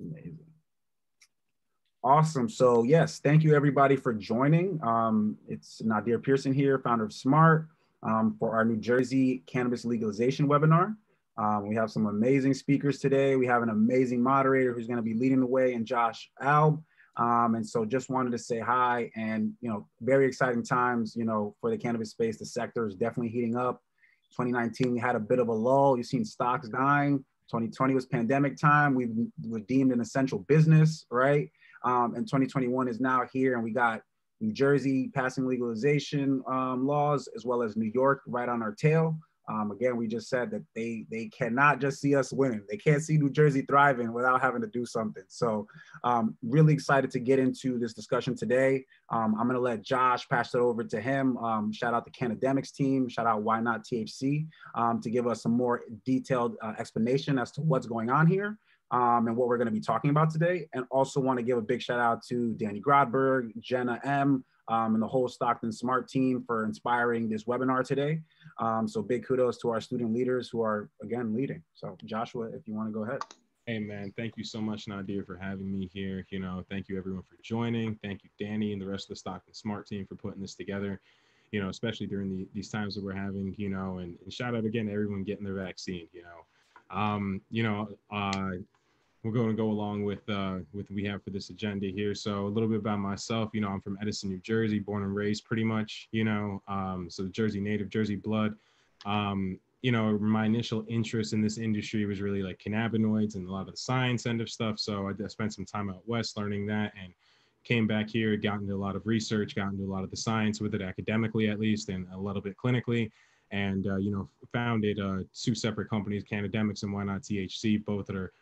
Amazing. Awesome. So yes, thank you everybody for joining. Um, it's Nadir Pearson here, founder of Smart, um, for our New Jersey cannabis legalization webinar. Um, we have some amazing speakers today. We have an amazing moderator who's going to be leading the way, and Josh Alb. Um, and so just wanted to say hi and, you know, very exciting times, you know, for the cannabis space. The sector is definitely heating up. 2019, we had a bit of a lull. You've seen stocks dying. 2020 was pandemic time. We were deemed an essential business, right? Um, and 2021 is now here, and we got New Jersey passing legalization um, laws, as well as New York right on our tail. Um, again, we just said that they they cannot just see us winning. They can't see New Jersey thriving without having to do something. So, um, really excited to get into this discussion today. Um, I'm going to let Josh pass it over to him. Um, shout out the Cannademix team. Shout out Why Not THC um, to give us some more detailed uh, explanation as to what's going on here. Um, and what we're going to be talking about today. And also want to give a big shout out to Danny Grodberg, Jenna M, um, and the whole Stockton Smart team for inspiring this webinar today. Um, so big kudos to our student leaders who are again leading. So Joshua, if you want to go ahead. Hey man, thank you so much, Nadir, for having me here. You know, thank you everyone for joining. Thank you, Danny, and the rest of the Stockton Smart team for putting this together. You know, especially during the, these times that we're having. You know, and, and shout out again to everyone getting their vaccine. You know, um, you know, uh, we're going to go along with uh, with we have for this agenda here. So a little bit about myself. You know, I'm from Edison, New Jersey, born and raised, pretty much. You know, um, so Jersey native, Jersey blood. Um, you know, my initial interest in this industry was really like cannabinoids and a lot of the science end of stuff. So I spent some time out west learning that and came back here, got into a lot of research, got into a lot of the science with it academically at least, and a little bit clinically. And uh, you know, founded uh, two separate companies, Cannademix and Why Not THC, both that are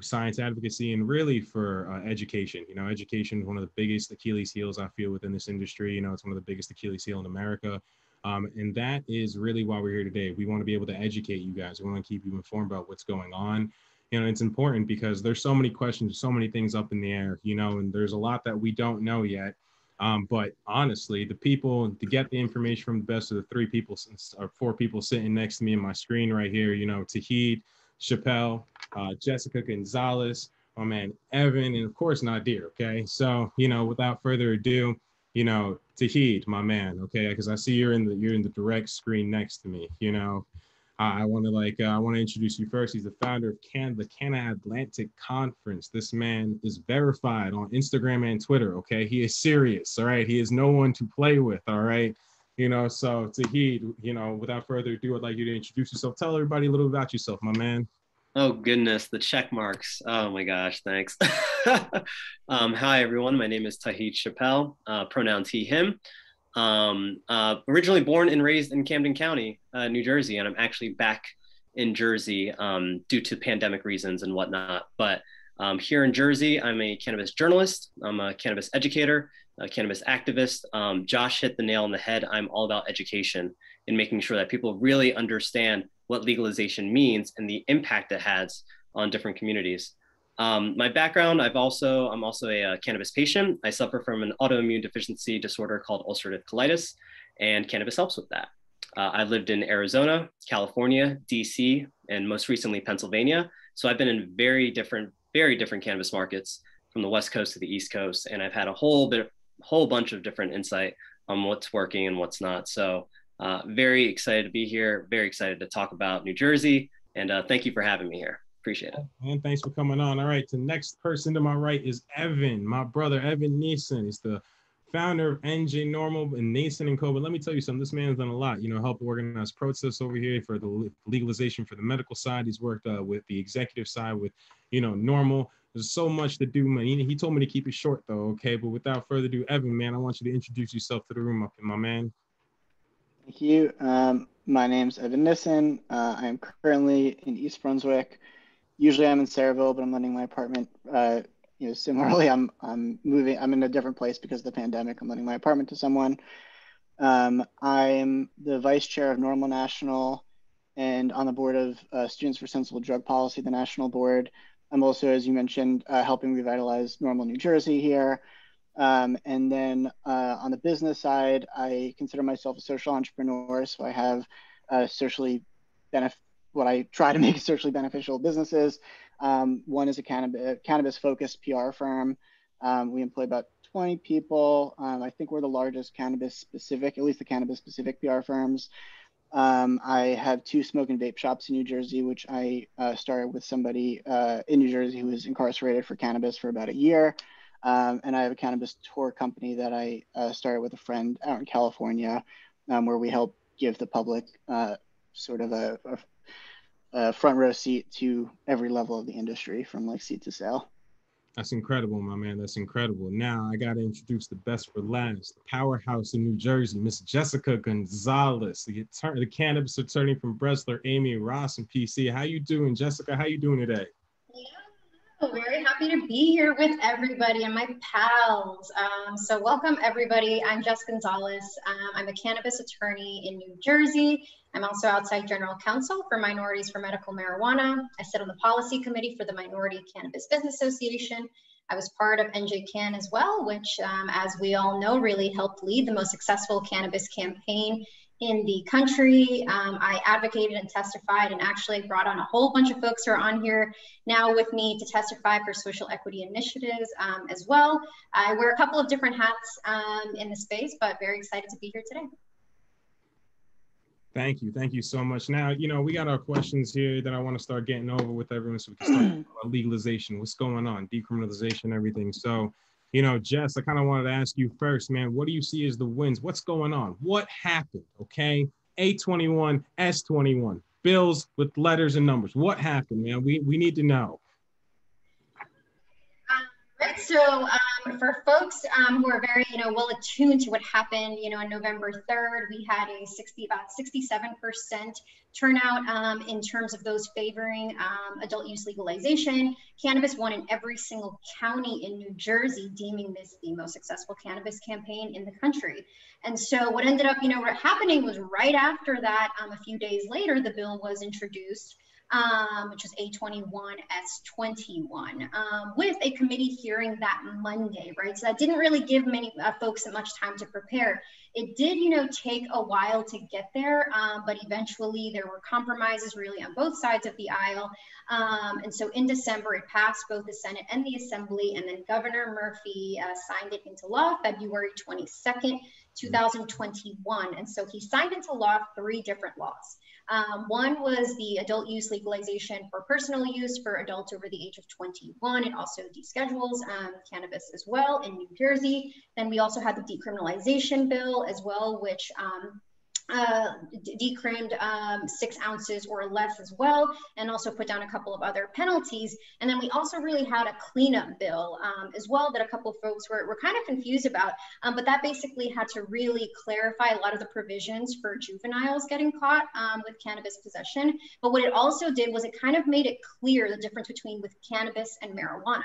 science advocacy and really for uh, education. You know, education is one of the biggest Achilles heels I feel within this industry. You know, it's one of the biggest Achilles heel in America. Um, and that is really why we're here today. We want to be able to educate you guys. We want to keep you informed about what's going on. You know, it's important because there's so many questions, so many things up in the air, you know, and there's a lot that we don't know yet. Um, but honestly, the people to get the information from the best of the three people or four people sitting next to me in my screen right here, you know, Tauhid, Chappell, uh, Jessica Gonzalez, my man Evan, and of course Nadir. Okay, so you know, without further ado, you know, Tauhid, my man. Okay, because I see you're in the you're in the direct screen next to me. You know, I want to like uh, I want to introduce you first. He's the founder of Can the CannAtlantic Conference. This man is verified on Instagram and Twitter. Okay, he is serious. All right, he is no one to play with. All right. You know, so to Tauhid, you know, without further ado, I'd like you to introduce yourself. Tell everybody a little about yourself, my man. Oh goodness, the check marks. Oh my gosh, thanks. um, hi everyone, my name is Tauhid Chappell, uh, pronoun he, him. Um, uh, originally born and raised in Camden County, uh, New Jersey, and I'm actually back in Jersey um, due to pandemic reasons and whatnot. But um, here in Jersey, I'm a cannabis journalist, I'm a cannabis educator, a cannabis activist. Um, Josh hit the nail on the head. I'm all about education and making sure that people really understand what legalization means and the impact it has on different communities. Um, my background, I've also, I'm also a, a, cannabis patient. I suffer from an autoimmune deficiency disorder called ulcerative colitis, and cannabis helps with that. Uh, I lived in Arizona, California, DC, and most recently Pennsylvania. So I've been in very different, very different cannabis markets from the West Coast to the East Coast, and I've had a whole bit, whole bunch of different insight on what's working and what's not. So uh, very excited to be here. Very excited to talk about New Jersey. And uh, thank you for having me here. Appreciate it. And thanks for coming on. All right. The next person to my right is Evan, my brother, Evan Nison. He's the founder of NJ NORML and Nison and Co. But let me tell you something. This man's done a lot. You know, help organize protests over here for the legalization for the medical side. He's worked uh, with the executive side with, you know, NORML. There's so much to do, man. He, told me to keep it short though. Okay. But without further ado, Evan, man, I want you to introduce yourself to the room, up in my man. Thank you. Um, my name's Evan Nison. Uh, I'm currently in East Brunswick. Usually I'm in Sayreville, but I'm letting my apartment. Uh, you know, similarly, I'm I'm moving. I'm in a different place because of the pandemic. I'm letting my apartment to someone. Um, I'm the vice chair of NORML National, and on the board of uh, Students for Sensible Drug Policy, the national board. I'm also, as you mentioned, uh, helping revitalize NORML New Jersey here. Um, and then uh, on the business side, I consider myself a social entrepreneur. So I have uh, socially benef- what I try to make socially beneficial businesses. Um, one is a cannabis, cannabis focused PR firm. Um, we employ about 20 people. Um, I think we're the largest cannabis specific, at least the cannabis specific PR firms. Um, I have two smoke and vape shops in New Jersey, which I uh, started with somebody uh, in New Jersey who was incarcerated for cannabis for about a year. Um, and I have a cannabis tour company that I uh, started with a friend out in California, um, where we help give the public uh, sort of a, a, a front row seat to every level of the industry, from like seat to sale. That's incredible, my man. That's incredible. Now I got to introduce the best for last, the powerhouse in New Jersey, Miss Jessica Gonzalez, the, attorney, the cannabis attorney from Bressler, Amery Ross, and PC. How you doing, Jessica? How you doing today? Yeah, very happy to be here with everybody and my pals. Um, so welcome everybody. I'm Jess Gonzalez. Um, I'm a cannabis attorney in New Jersey. I'm also outside general counsel for Minorities for Medical Marijuana. I sit on the policy committee for the Minority Cannabis Business Association. I was part of NJCAN as well, which, um, as we all know, really helped lead the most successful cannabis campaign in the country. Um, I advocated and testified and actually brought on a whole bunch of folks who are on here now with me to testify for social equity initiatives um, as well. I wear a couple of different hats um, in the space, but very excited to be here today. Thank you. Thank you so much. Now, you know, we got our questions here that I want to start getting over with everyone so we can start legalization. What's going on? Decriminalization, everything. So, you know, Jess, I kind of wanted to ask you first, man, what do you see as the wins? What's going on? What happened? Okay. A21, S21, bills with letters and numbers. What happened, man? We, we need to know. Right. So um, for folks um, who are very, you know, well attuned to what happened, you know, on November 3rd, we had a 60, about 67% turnout um, in terms of those favoring um, adult use legalization. Cannabis won in every single county in New Jersey, deeming this the most successful cannabis campaign in the country. And so what ended up, you know, happening was right after that, um, a few days later, the bill was introduced um, which was A21S21, um, with a committee hearing that Monday, right? So that didn't really give many uh, folks much time to prepare. It did, you know, take a while to get there, um, but eventually there were compromises really on both sides of the aisle. Um, and so in December, it passed both the Senate and the Assembly, and then Governor Murphy uh, signed it into law February 22nd, 2021. And so he signed into law three different laws. Um, one was the adult use legalization for personal use for adults over the age of 21. It also deschedules um, cannabis as well in New Jersey. Then we also had the decriminalization bill as well, which um, uh, um, six ounces or less as well, and also put down a couple of other penalties. And then we also really had a cleanup bill um, as well that a couple of folks were, were kind of confused about, um, but that basically had to really clarify a lot of the provisions for juveniles getting caught um, with cannabis possession. But what it also did was it kind of made it clear the difference between with cannabis and marijuana.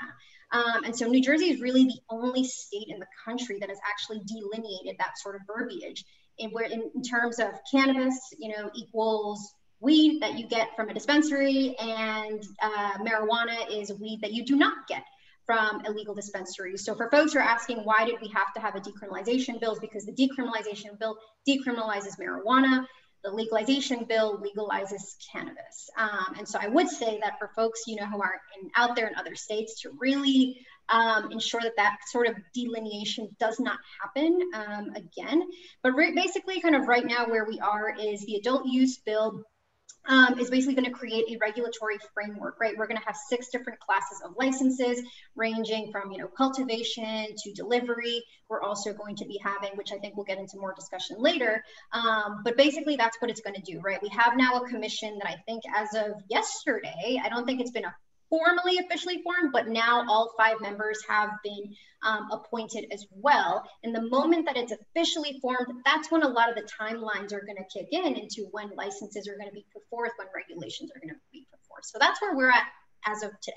Um, and so New Jersey is really the only state in the country that has actually delineated that sort of verbiage in in terms of cannabis, you know, equals weed that you get from a dispensary and uh, marijuana is weed that you do not get from illegal dispensaries. So for folks who are asking why did we have to have a decriminalization bill because the decriminalization bill decriminalizes marijuana. The legalization bill legalizes cannabis. Um, and so I would say that for folks, you know, who are in, out there in other states to really um, ensure that that sort of delineation does not happen um, again. But basically kind of right now where we are is the adult use bill um, is basically going to create a regulatory framework, right? We're going to have six different classes of licenses ranging from, you know, cultivation to delivery. We're also going to be having, which I think we'll get into more discussion later. Um, but basically that's what it's going to do, right? We have now a commission that I think as of yesterday, I don't think it's been a formally officially formed, but now all five members have been um, appointed as well. And the moment that it's officially formed, that's when a lot of the timelines are going to kick in into when licenses are going to be put forth, when regulations are going to be put forth. So that's where we're at as of today.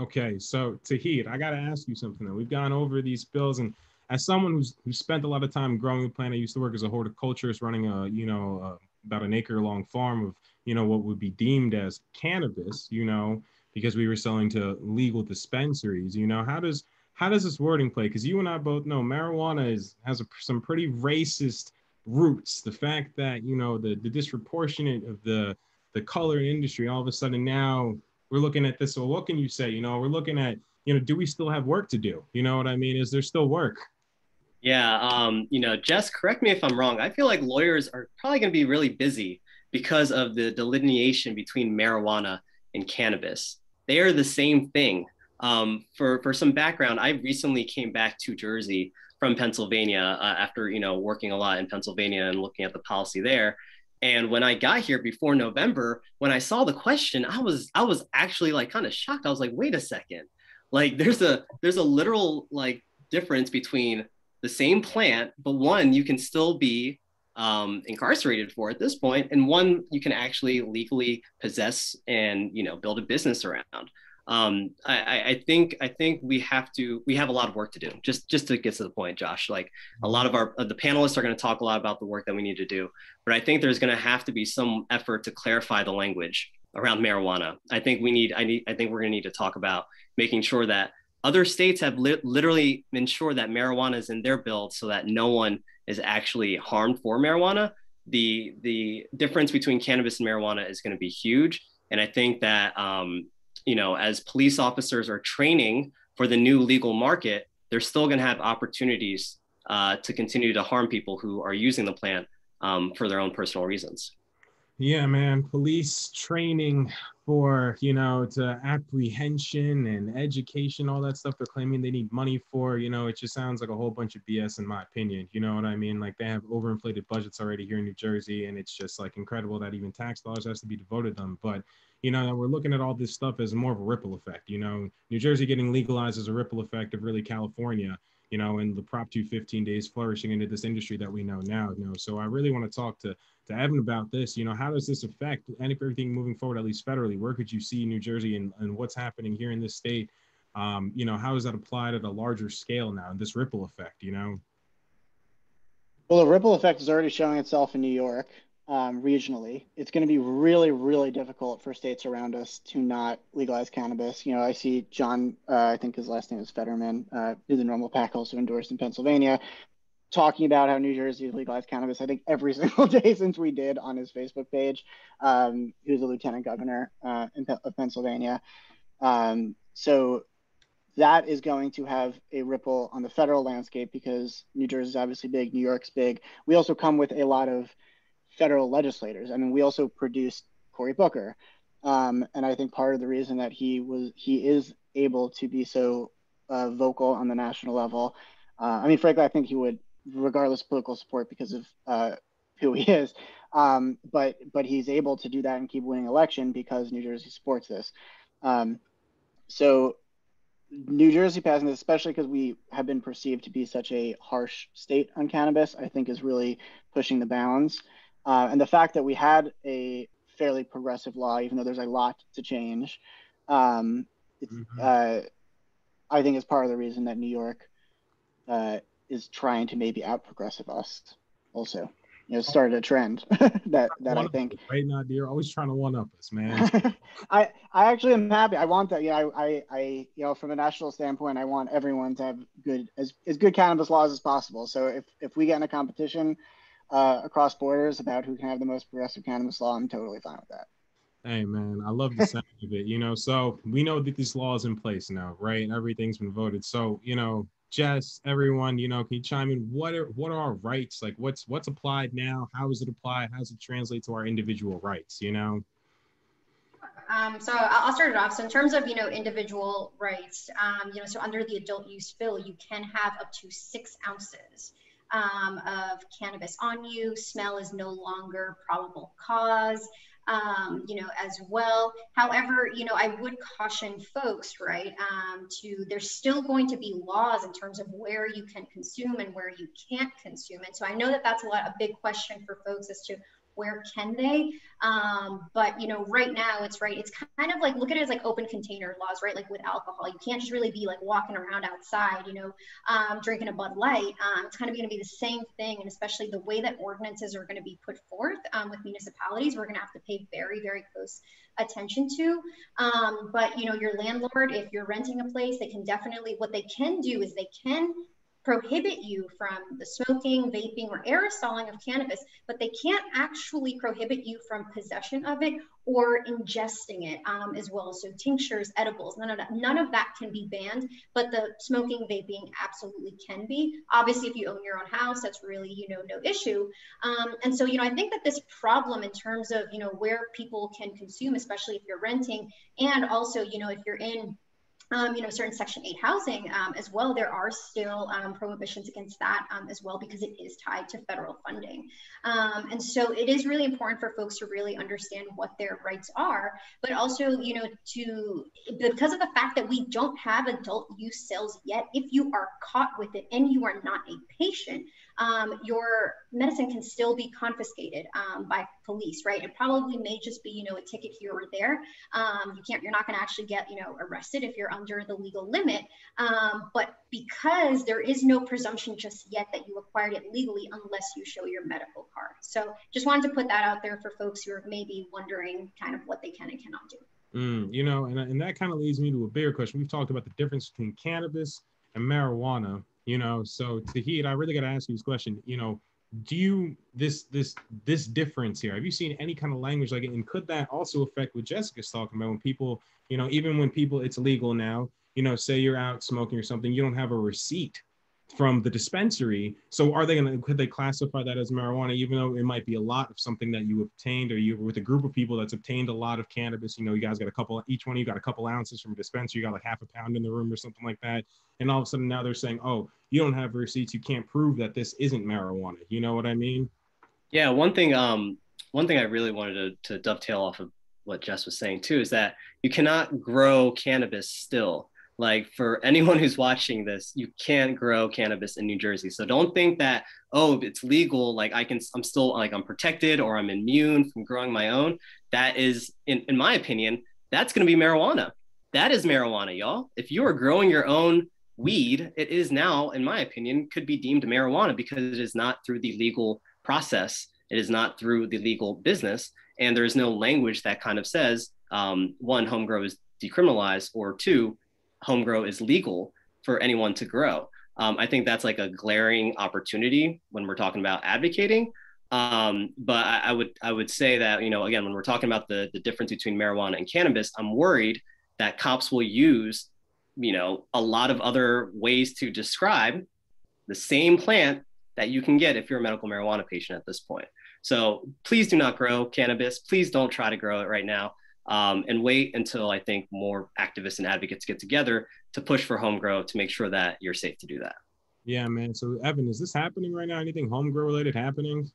Okay, so Tauhid, I got to ask you something. Though. We've gone over these bills, and as someone who's who spent a lot of time growing the plant, I used to work as a horticulturist, running a you know about an acre long farm of you know what would be deemed as cannabis. You know, because we were selling to legal dispensaries. You know, how does how does this wording play? Because you and I both know marijuana is has a, some pretty racist roots. The fact that you know the the disproportionate of the the color industry, all of a sudden now we're looking at this. So what can you say? You know, we're looking at, you know, do we still have work to do? You know what I mean? Is there still work? Yeah, um, you know, Jess, correct me if I'm wrong. I feel like lawyers are probably going to be really busy because of the delineation between marijuana and cannabis. They are the same thing. Um, for for some background, I recently came back to Jersey from Pennsylvania uh, after you know working a lot in Pennsylvania and looking at the policy there. And when I got here before November, when I saw the question, I was I was actually like kind of shocked. I was like, wait a second, like there's a there's a literal like difference between the same plant, but one you can still be um, incarcerated for at this point, and one you can actually legally possess and you know build a business around. Um, I, I think I think we have to we have a lot of work to do. Just just to get to the point, Josh. Like a lot of our the panelists are going to talk a lot about the work that we need to do, but I think there's going to have to be some effort to clarify the language around marijuana. I think we need I need I think we're going to need to talk about making sure that other states have li- literally ensured that marijuana is in their bill so that no one is actually harmed for marijuana. The the difference between cannabis and marijuana is going to be huge, and I think that um, you know as police officers are training for the new legal market, they're still going to have opportunities uh, to continue to harm people who are using the plant um, for their own personal reasons. Yeah, man. Police training for, you know, to apprehension and education, all that stuff they're claiming they need money for, you know, it just sounds like a whole bunch of BS in my opinion. You know what I mean? Like they have overinflated budgets already here in New Jersey, and it's just like incredible that even tax dollars has to be devoted to them. But you know, we're looking at all this stuff as more of a ripple effect. You know, New Jersey getting legalized as a ripple effect of really California you know, and the Prop 215 days flourishing into this industry that we know now. You know, so I really want to talk to to Evan about this. You know, how does this affect everything moving forward, at least federally? Where could you see New Jersey and, and what's happening here in this state? Um, you know, how is that applied at a larger scale now? This ripple effect, you know. Well, the ripple effect is already showing itself in New York um, regionally. It's going to be really, really difficult for states around us to not legalize cannabis. You know, I see John, uh, I think his last name is Fetterman, uh, who the NORML PAC also endorsed in Pennsylvania, talking about how New Jersey legalized cannabis. I think every single day since we did on his Facebook page. Um, a lieutenant governor uh, in, of Pennsylvania. Um, so that is going to have a ripple on the federal landscape because New Jersey is obviously big, New York's big. We also come with a lot of federal legislators. I mean, we also produced Cory Booker, um, and I think part of the reason that he was he is able to be so uh, vocal on the national level. Uh, I mean, frankly, I think he would, regardless of political support, because of uh, who he is. Um, but but he's able to do that and keep winning election because New Jersey supports this. Um, so New Jersey passing this, especially because we have been perceived to be such a harsh state on cannabis, I think is really pushing the bounds. Uh, and the fact that we had a fairly progressive law, even though there's a lot to change, um, mm-hmm. uh, I think is part of the reason that New York uh, is trying to maybe out progressive us also. You know, started a trend that that I think. Right now, you're always trying to one up us, man. I I actually am happy. I want that. Yeah, I, I I you know from a national standpoint, I want everyone to have good as as good cannabis laws as possible. So if if we get in a competition uh, across borders about who can have the most progressive cannabis law, I'm totally fine with that. Hey man, I love the sound of it. You know, so we know that this law is in place now, right? And everything's been voted. So you know, Jess, everyone, you know, can you chime in? What are what are our rights? Like, what's what's applied now? How is it applied? How does it translate to our individual rights? You know. Um, so I'll start it off. So in terms of you know individual rights, um, you know, so under the adult use bill, you can have up to six ounces um, of cannabis on you. Smell is no longer probable cause. Um, you know, as well. However, you know, I would caution folks, right, um, to there's still going to be laws in terms of where you can consume and where you can't consume. And so I know that that's a lot a big question for folks as to where can they? Um, but you know right now it's right it's kind of like look at it as like open container laws right? Like with alcohol you can't just really be like walking around outside you know um, drinking a bud light. Um, it's kind of going to be the same thing and especially the way that ordinances are going to be put forth um, with municipalities we're going to have to pay very very close attention to. Um, but you know your landlord if you're renting a place they can definitely what they can do is they can prohibit you from the smoking, vaping, or aerosoling of cannabis, but they can't actually prohibit you from possession of it or ingesting it um, as well. So tinctures, edibles, none of that, none of that can be banned, but the smoking, vaping absolutely can be. Obviously, if you own your own house, that's really, you know, no issue. Um, and so, you know, I think that this problem in terms of, you know, where people can consume, especially if you're renting, and also, you know, if you're in um, you know, certain Section 8 housing um, as well, there are still um, prohibitions against that um, as well because it is tied to federal funding. Um, and so it is really important for folks to really understand what their rights are, but also, you know, to, because of the fact that we don't have adult use sales yet, if you are caught with it and you are not a patient, um, your medicine can still be confiscated um, by police, right? It probably may just be, you know, a ticket here or there. Um, you can't, you're not going to actually get, you know, arrested if you're under the legal limit. Um, but because there is no presumption just yet that you acquired it legally unless you show your medical card. So just wanted to put that out there for folks who are maybe wondering kind of what they can and cannot do. Mm, you know, and, and that kind of leads me to a bigger question. We've talked about the difference between cannabis and marijuana you know? So Tauhid, i really got to ask you this question you know do you this this this difference here have you seen any kind of language like it? And could that also affect what jessica's talking about when people you know even when people it's legal now you know say you're out smoking or something you don't have a receipt from the dispensary. So are they going to, could they classify that as marijuana, even though it might be a lot of something that you obtained or you with a group of people that's obtained a lot of cannabis, you know, you guys got a couple, each one you got a couple ounces from a dispensary, you got like half a pound in the room or something like that. And all of a sudden now they're saying, oh, you don't have receipts. You can't prove that this isn't marijuana. You know what I mean? Yeah. One thing, um, one thing I really wanted to, to dovetail off of what Jess was saying too, is that you cannot grow cannabis still like for anyone who's watching this you can't grow cannabis in new jersey. So don't think that oh it's legal like i can i'm still like i'm protected or i'm immune from growing my own. That is in, in my opinion that's going to be marijuana. That is marijuana y'all. If you are growing your own weed it is now in my opinion could be deemed marijuana because it is not through the legal process. It is not through the legal business. And there is no language that kind of says um, one home grow is decriminalized or two home grow is legal for anyone to grow. Um, I think that's like a glaring opportunity when we're talking about advocating. Um, but I, I, would I would say that you know again when we're talking about the the difference between marijuana and cannabis, I'm worried that cops will use you know a lot of other ways to describe the same plant that you can get if you're a medical marijuana patient at this point. So please do not grow cannabis. Please don't try to grow it right now um, and wait until I think more activists and advocates get together to push for home grow to make sure that you're safe to do that. Yeah, man. So Evan, is this happening right now? Anything home grow related happening?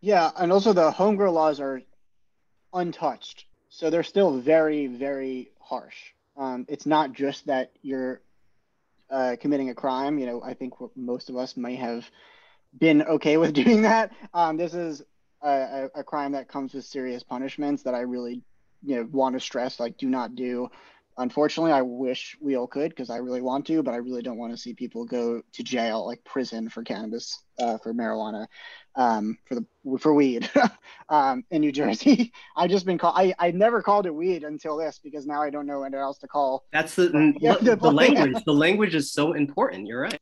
Yeah, and also the home grow laws are untouched, so they're still very, very harsh. Um, it's not just that you're uh, committing a crime. You know, I think most of us might have been okay with doing that. Um, this is a, a, crime that comes with serious punishments that I really you know want to stress like do not do. Unfortunately i wish we all could because i really want to but i really don't want to see people go to jail like prison for cannabis uh, for marijuana um, for the for weed um, in new jersey. I've just been called I, I never called it weed until this because now i don't know what else to call that's the, yeah, the, the language the language is so important you're right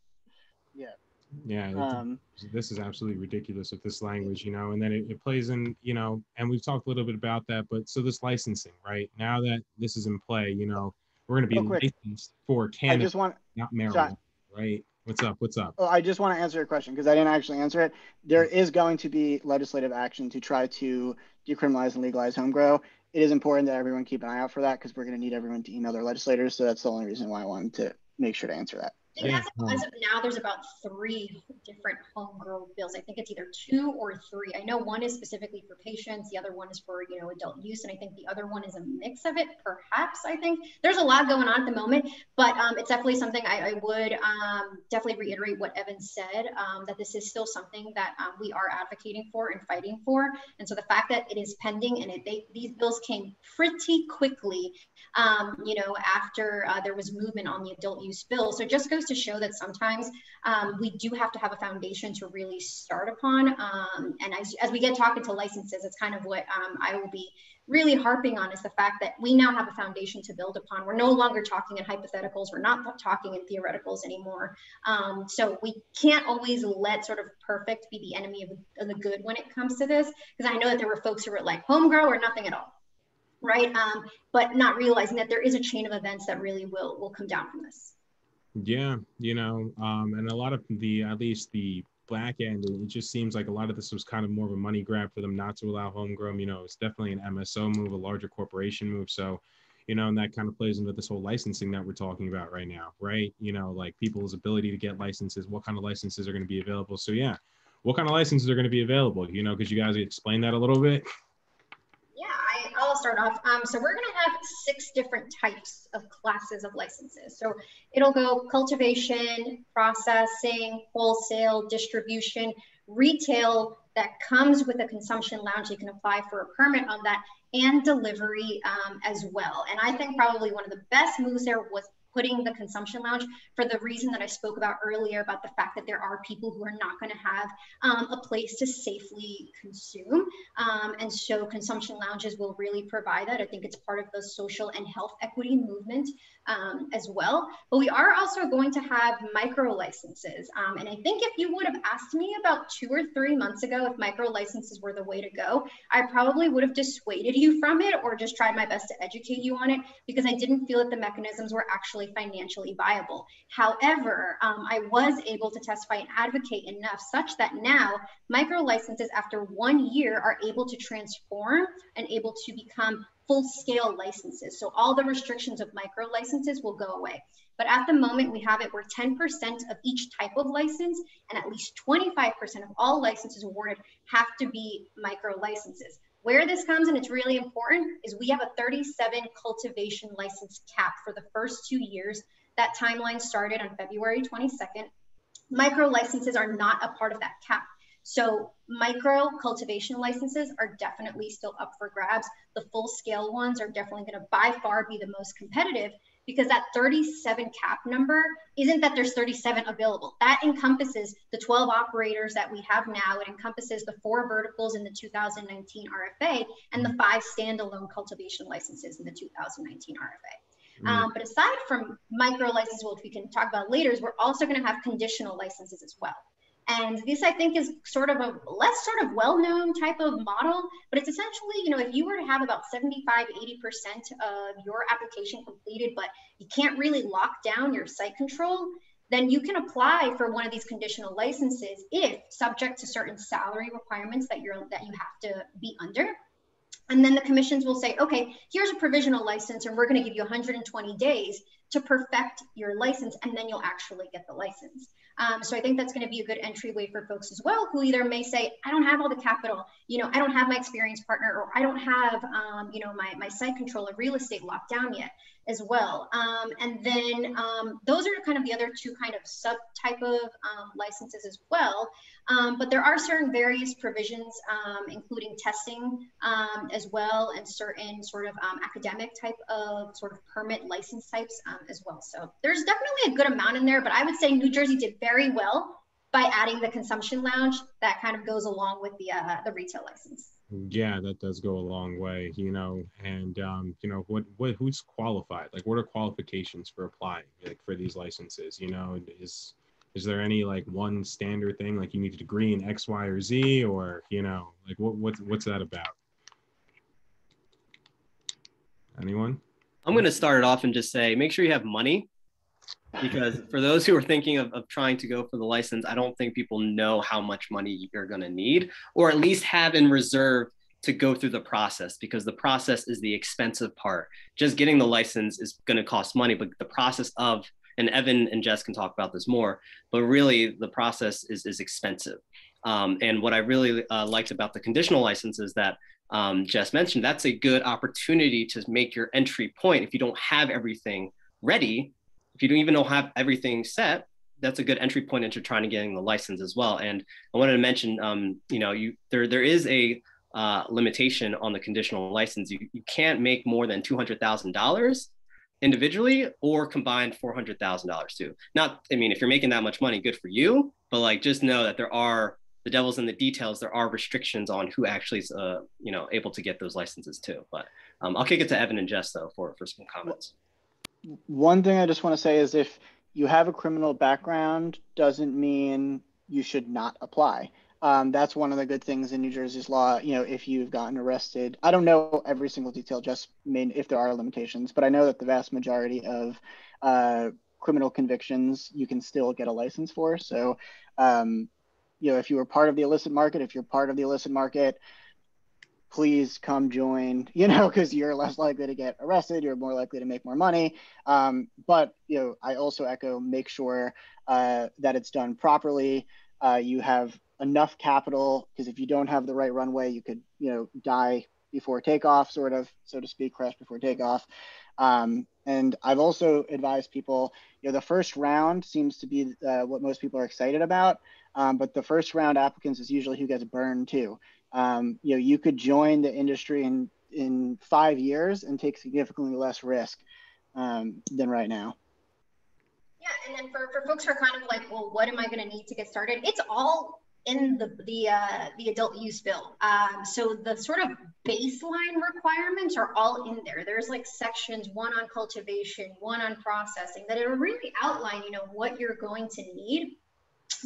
yeah um, this is absolutely ridiculous with this language you know and then it, it, plays in you know and we've talked a little bit about that but so this licensing right? Now that this is in play you know we're going to be licensed for cannabis I just want, not marijuana right? What's up? What's up? Oh, i just want to answer your question because i didn't actually answer it. There is going to be legislative action to try to decriminalize and legalize home grow. It is important that everyone keep an eye out for that because we're going to need everyone to email their legislators so that's the only reason why i wanted to make sure to answer that yeah. as, of now, there's about three different home grow bills. I think it's either two or three. I know one is specifically for patients, the other one is for you know adult use, and I think the other one is a mix of it. Perhaps I think there's a lot going on at the moment, but um, it's definitely something I, I would um, definitely reiterate what Evan said um, that this is still something that um, we are advocating for and fighting for. And so the fact that it is pending and it, they, these bills came pretty quickly, um, you know, after uh, there was movement on the adult use bill, so just goes to show that sometimes um, we do have to have a foundation to really start upon. Um, and as, as we get talking to licenses, it's kind of what um, I will be really harping on is the fact that we now have a foundation to build upon. We're no longer talking in hypotheticals. We're not talking in theoreticals anymore. Um, so we can't always let sort of perfect be the enemy of, of the good when it comes to this. Because I know that there were folks who were like home grow or nothing at all, right? Um, but not realizing that there is a chain of events that really will will come down from this. Yeah, you know, um, and a lot of the at least the black end, it just seems like a lot of this was kind of more of a money grab for them not to allow homegrown. You know, it's definitely an MSO move, a larger corporation move. So, you know, and that kind of plays into this whole licensing that we're talking about right now, right? You know, like people's ability to get licenses, what kind of licenses are going to be available. So, yeah, what kind of licenses are going to be available? You know, because you guys explain that a little bit. I'll start off. Um, so we're going to have six different types of classes of licenses. So it'll go cultivation, processing, wholesale, distribution, retail that comes with a consumption lounge. You can apply for a permit on that and delivery um, as well. And I think probably one of the best moves there was putting the consumption lounge for the reason that I spoke about earlier about the fact that there are people who are not going to have um, a place to safely consume. Um, and so consumption lounges will really provide that. I think it's part of the social and health equity movement um, as well. But we are also going to have micro licenses. Um, and I think if you would have asked me about two or three months ago if micro licenses were the way to go, I probably would have dissuaded you from it or just tried my best to educate you on it because I didn't feel that the mechanisms were actually financially viable. However, um, I was able to testify and advocate enough such that now micro licenses after one year are able to transform and able to become full scale licenses. So all the restrictions of micro licenses will go away. But at the moment, we have it where 10% of each type of license and at least 25% of all licenses awarded have to be micro licenses. Where this comes and it's really important is we have a 37 cultivation license cap for the first two years. That timeline started on February 22nd. Micro licenses are not a part of that cap. So micro cultivation licenses are definitely still up for grabs. The full scale ones are definitely going to by far be the most competitive because that 37 cap number isn't that there's 37 available. That encompasses the 12 operators that we have now. It encompasses the four verticals in the 2019 RFA and the five standalone cultivation licenses in the 2019 RFA. Mm. Um, but aside from micro licenses, which we can talk about later, is we're also going to have conditional licenses as well. And this, I think, is sort of a less sort of well-known type of model, but it's essentially, you know, if you were to have about 75, 80% of your application completed, but you can't really lock down your site control, then you can apply for one of these conditional licenses if subject to certain salary requirements that you're that you have to be under. And then the commissions will say, okay, here's a provisional license, and we're going to give you 120 days to perfect your license, and then you'll actually get the license. Um, so I think that's going to be a good entryway for folks as well, who either may say, I don't have all the capital, you know, I don't have my experienced partner, or I don't have, um, you know, my, my site control of real estate locked down yet as well. Um, and then um, those are kind of the other two kind of sub type of um, licenses as well. Um, but there are certain various provisions, including testing as well, and certain sort of academic type of sort of permit license types as well. So there's definitely a good amount in there, but I would say New Jersey did very well by adding the consumption lounge that kind of goes along with the uh, the retail license. Yeah that does go a long way you know and um, you know what what who's qualified? Like what are qualifications for applying like for these licenses you know is is there any like one standard thing like you need a degree in x y or z or you know like what what's what's that about? Anyone? I'm going to start it off and just say make sure you have money because for those who are thinking of, of trying to go for the license, I don't think people know how much money you're going to need, or at least have in reserve to go through the process because the process is the expensive part. Just getting the license is going to cost money, but the process of and Evan and Jess can talk about this more, but really the process is, is expensive. Um, and what I really uh, liked about the conditional license is that um, Jess mentioned that's a good opportunity to make your entry point. If you don't have everything ready, if you don't even know have everything set, that's a good entry point into trying to getting the license as well. And I wanted to mention, um, you know, you there there is a uh, limitation on the conditional license. You, you can't make more than two hundred thousand dollars individually or combined $400,000 too. Not, I mean, if you're making that much money, good for you, but like just know that there are the devil's in the details. There are restrictions on who actually is, uh, you know, able to get those licenses too. But um, I'll kick it to Evan and Jess though for, for some comments. One thing I just want to say is if you have a criminal background, doesn't mean you should not apply. Um, that's one of the good things in New Jersey's law. You know, if you've gotten arrested, I don't know every single detail, just mean if there are limitations, but I know that the vast majority of uh, criminal convictions you can still get a license for. So, um, you know, if you were part of the illicit market, if you're part of the illicit market, please come join, you know, because you're less likely to get arrested, you're more likely to make more money. Um, but, you know, I also echo make sure uh, that it's done properly. Uh, you have enough capital because if you don't have the right runway, you could, you know, die before takeoff, sort of, so to speak, crash before takeoff. Um, and I've also advised people, you know, the first round seems to be uh, what most people are excited about, um, but the first round applicants is usually who gets burned too. Um, you know, you could join the industry in in five years and take significantly less risk um, than right now. Yeah, and then for, for folks who are kind of like, well, what am I going to need to get started? It's all in the the uh, the adult use bill. Um, so the sort of baseline requirements are all in there. There's like sections one on cultivation, one on processing that it really outline, you know, what you're going to need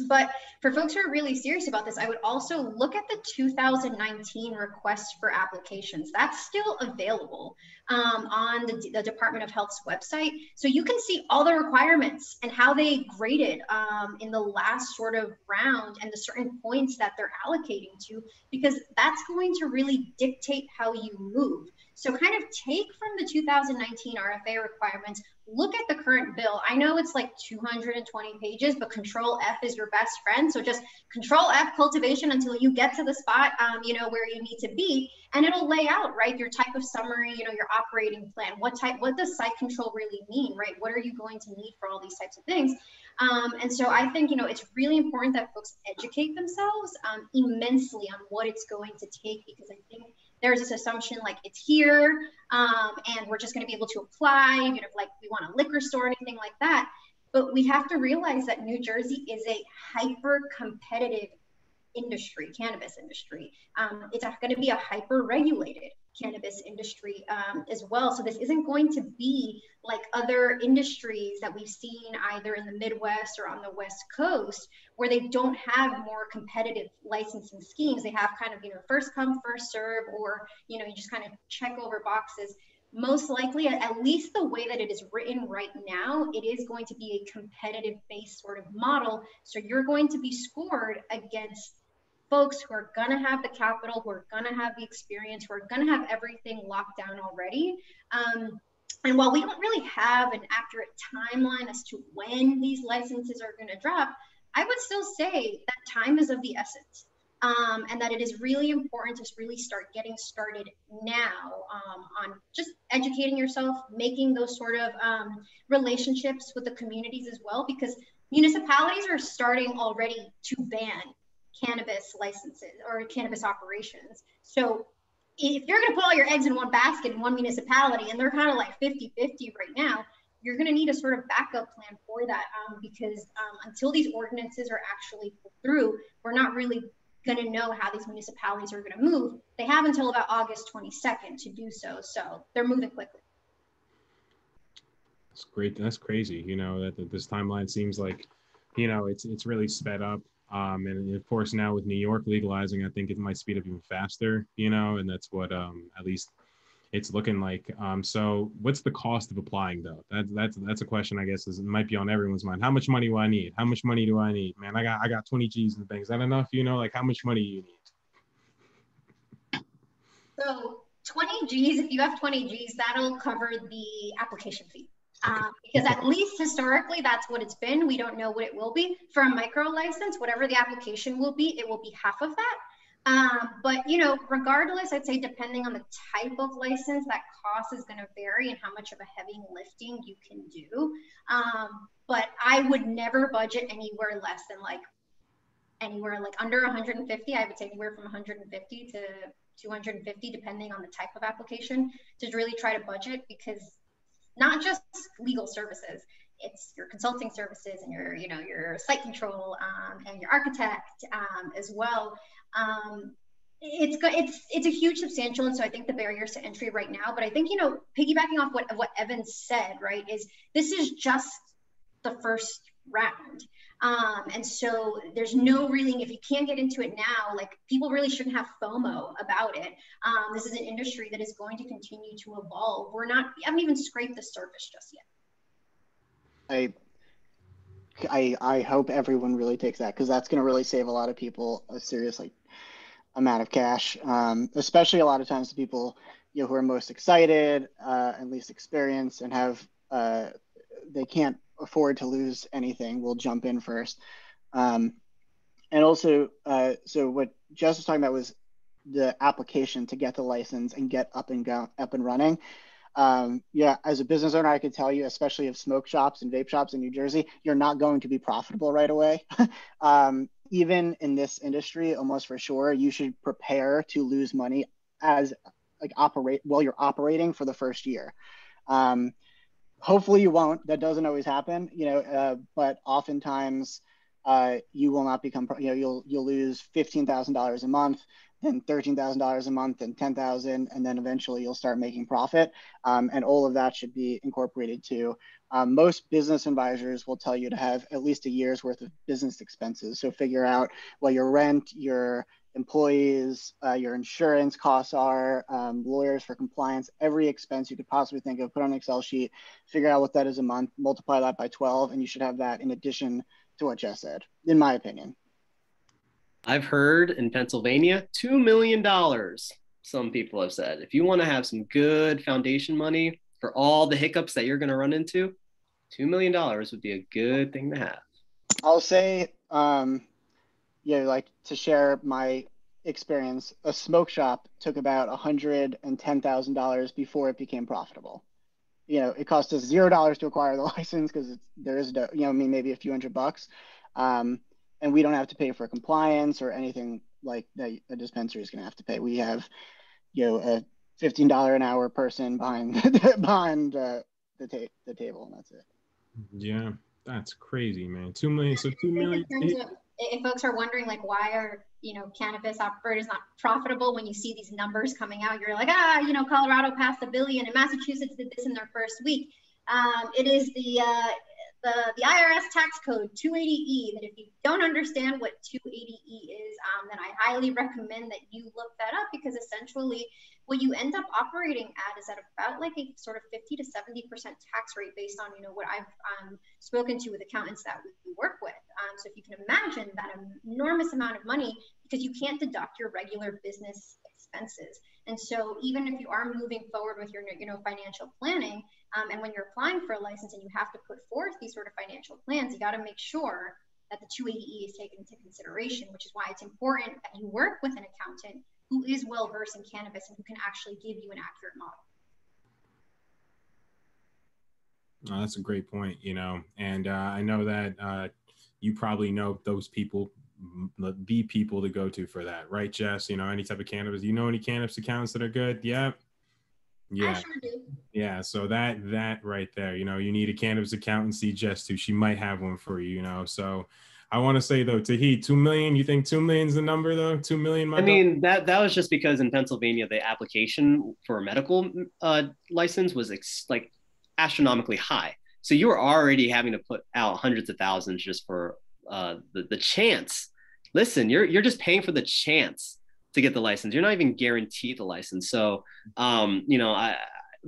but for folks who are really serious about this, I would also look at the 2019 request for applications. That's still available um, on the, the, Department of Health's website. So you can see all the requirements and how they graded um, in the last sort of round and the certain points that they're allocating to, because that's going to really dictate how you move. So kind of take from the 2019 RFA requirements, look at the current bill. I know it's like 220 pages, but control F is your best friend. So just control F cultivation until you get to the spot, um, you know, where you need to be. And it'll lay out, right, your type of summary, you know, your operating plan. What type, what does site control really mean, right? What are you going to need for all these types of things? Um, and so I think, you know, it's really important that folks educate themselves um, immensely on what it's going to take because I think there's this assumption like it's here um, and we're just going to be able to apply, you know, like we want a liquor store, or anything like that. But we have to realize that New Jersey is a hyper competitive industry, cannabis industry. Um, it's going to be a hyper regulated cannabis industry um, as well. So this isn't going to be like other industries that we've seen either in the Midwest or on the West Coast, where they don't have more competitive licensing schemes. They have kind of, you know, first come, first serve, or, you know, you just kind of check over boxes. Most likely, at least the way that it is written right now, it is going to be a competitive based sort of model. So you're going to be scored against folks who are going to have the capital, who are going to have the experience, who are going to have everything locked down already. Um, and while we don't really have an accurate timeline as to when these licenses are going to drop, I would still say that time is of the essence. Um, and that it is really important to really start getting started now um, on just educating yourself, making those sort of um, relationships with the communities as well, because municipalities are starting already to ban cannabis licenses or cannabis operations. So if you're going to put all your eggs in one basket in one municipality and they're kind of like 50 50 right now, you're going to need a sort of backup plan for that um, because um, until these ordinances are actually through, we're not really going to know how these municipalities are going to move. They have until about August 22nd to do so. So they're moving quickly. That's great. That's crazy. You know, that, that this timeline seems like, you know, it's, it's really sped up um, and of course, now with New York legalizing, I think it might speed up even faster, you know, and that's what um, at least it's looking like. Um, so, what's the cost of applying though? That's that's that's a question I guess is it might be on everyone's mind. How much money do I need? How much money do I need? Man, I got I got 20 G's the bank. Is that enough? You know, like how much money you need? So 20 G's, if you have 20 G's, that'll cover the application fee um, because at least historically that's what it's been. We don't know what it will be for a micro license. Whatever the application will be, it will be half of that. Um, but you know, regardless, I'd say depending on the type of license, that cost is going to vary and how much of a heavy lifting you can do. Um, but I would never budget anywhere less than like anywhere like under 150. I would say anywhere from 150 to 250, depending on the type of application, to really try to budget because not just legal services. It's your consulting services and your, you know, your site control um, and your architect um, as well. Um, it's it's it's a huge substantial and so i think the barriers to entry right now but i think you know piggybacking off what what evan said right is this is just the first round um, and so there's no really, if you can't get into it now, like people really shouldn't have FOMO about it. Um, this is an industry that is going to continue to evolve. We're not, we haven't even scraped the surface just yet. I, I, I hope everyone really takes that because that's going to really save a lot of people a serious like amount of cash, um, especially a lot of times the people you know who are most excited uh, and least experienced and have uh, they can't afford to lose anything will jump in first. Um, and also, uh, so what Jess was talking about was the application to get the license and get up and go up and running. Um, yeah, as a business owner, I could tell you, especially of smoke shops and vape shops in New Jersey, you're not going to be profitable right away. um, even in this industry, almost for sure, you should prepare to lose money as like operate while you're operating for the first year. Um, hopefully you won't. That doesn't always happen you know uh, but oftentimes uh, you will not become you know you'll you'll lose $15000 a month then $13000 a month and 10000 and then eventually you'll start making profit. Um, and all of that should be incorporated too um, most business advisors will tell you to have at least a year's worth of business expenses. So figure out what your rent your employees, uh, your insurance costs are, um, lawyers for compliance, every expense you could possibly think of, put on an Excel sheet, figure out what that is a month, multiply that by 12, and you should have that in addition to what Jess said, in my opinion. I've heard in Pennsylvania, $2 million, some people have said. If you want to have some good foundation money for all the hiccups that you're going to run into, $2 million would be a good thing to have. I'll say, um, you know, like to share my experience, a smoke shop took about $110,000 before it became profitable. You know, it cost us zero dollars to acquire the license because there is, no, you know, I mean, maybe a few hundred bucks. Um, and we don't have to pay for compliance or anything like that a dispensary is going to have to pay. We have, you know, a $15 an hour person behind, behind uh, the, ta- the table and that's it. Yeah, that's crazy, man. Two million, so two million if folks are wondering like why are you know cannabis operators not profitable when you see these numbers coming out you're like ah you know colorado passed a billion and massachusetts did this in their first week. Um, it is the uh, the, the IRS tax code 280E that if you don't understand what 280E is, um, then I highly recommend that you look that up because essentially what you end up operating at is at about like a sort of 50 to 70% tax rate based on, you know, what I've um, spoken to with accountants that we work with. Um, so if you can imagine that enormous amount of money because you can't deduct your regular business expenses. And so even if you are moving forward with your you know financial planning, um, and when you're applying for a license and you have to put forth these sort of financial plans, you got to make sure that the 280E is taken into consideration, which is why it's important that you work with an accountant who is well versed in cannabis and who can actually give you an accurate model. Oh, that's a great point, you know, and uh, I know that uh, you probably know those people the people to go to for that, right, Jess? You know, any type of cannabis. You know any cannabis accounts that are good? Yeah. Yeah. Sure yeah. So that that right there, you know, you need a cannabis accountancy Jess too. She might have one for you, you know. So I want to say though, Tauhid, two million. You think two million is the number though? Two million. I mean that that was just because in Pennsylvania the application for a medical uh, license was ex- like astronomically high. So you were already having to put out hundreds of thousands just for uh, the the chance listen, you're you're just paying for the chance to get the license. You're not even guaranteed the license. So, um, you know, I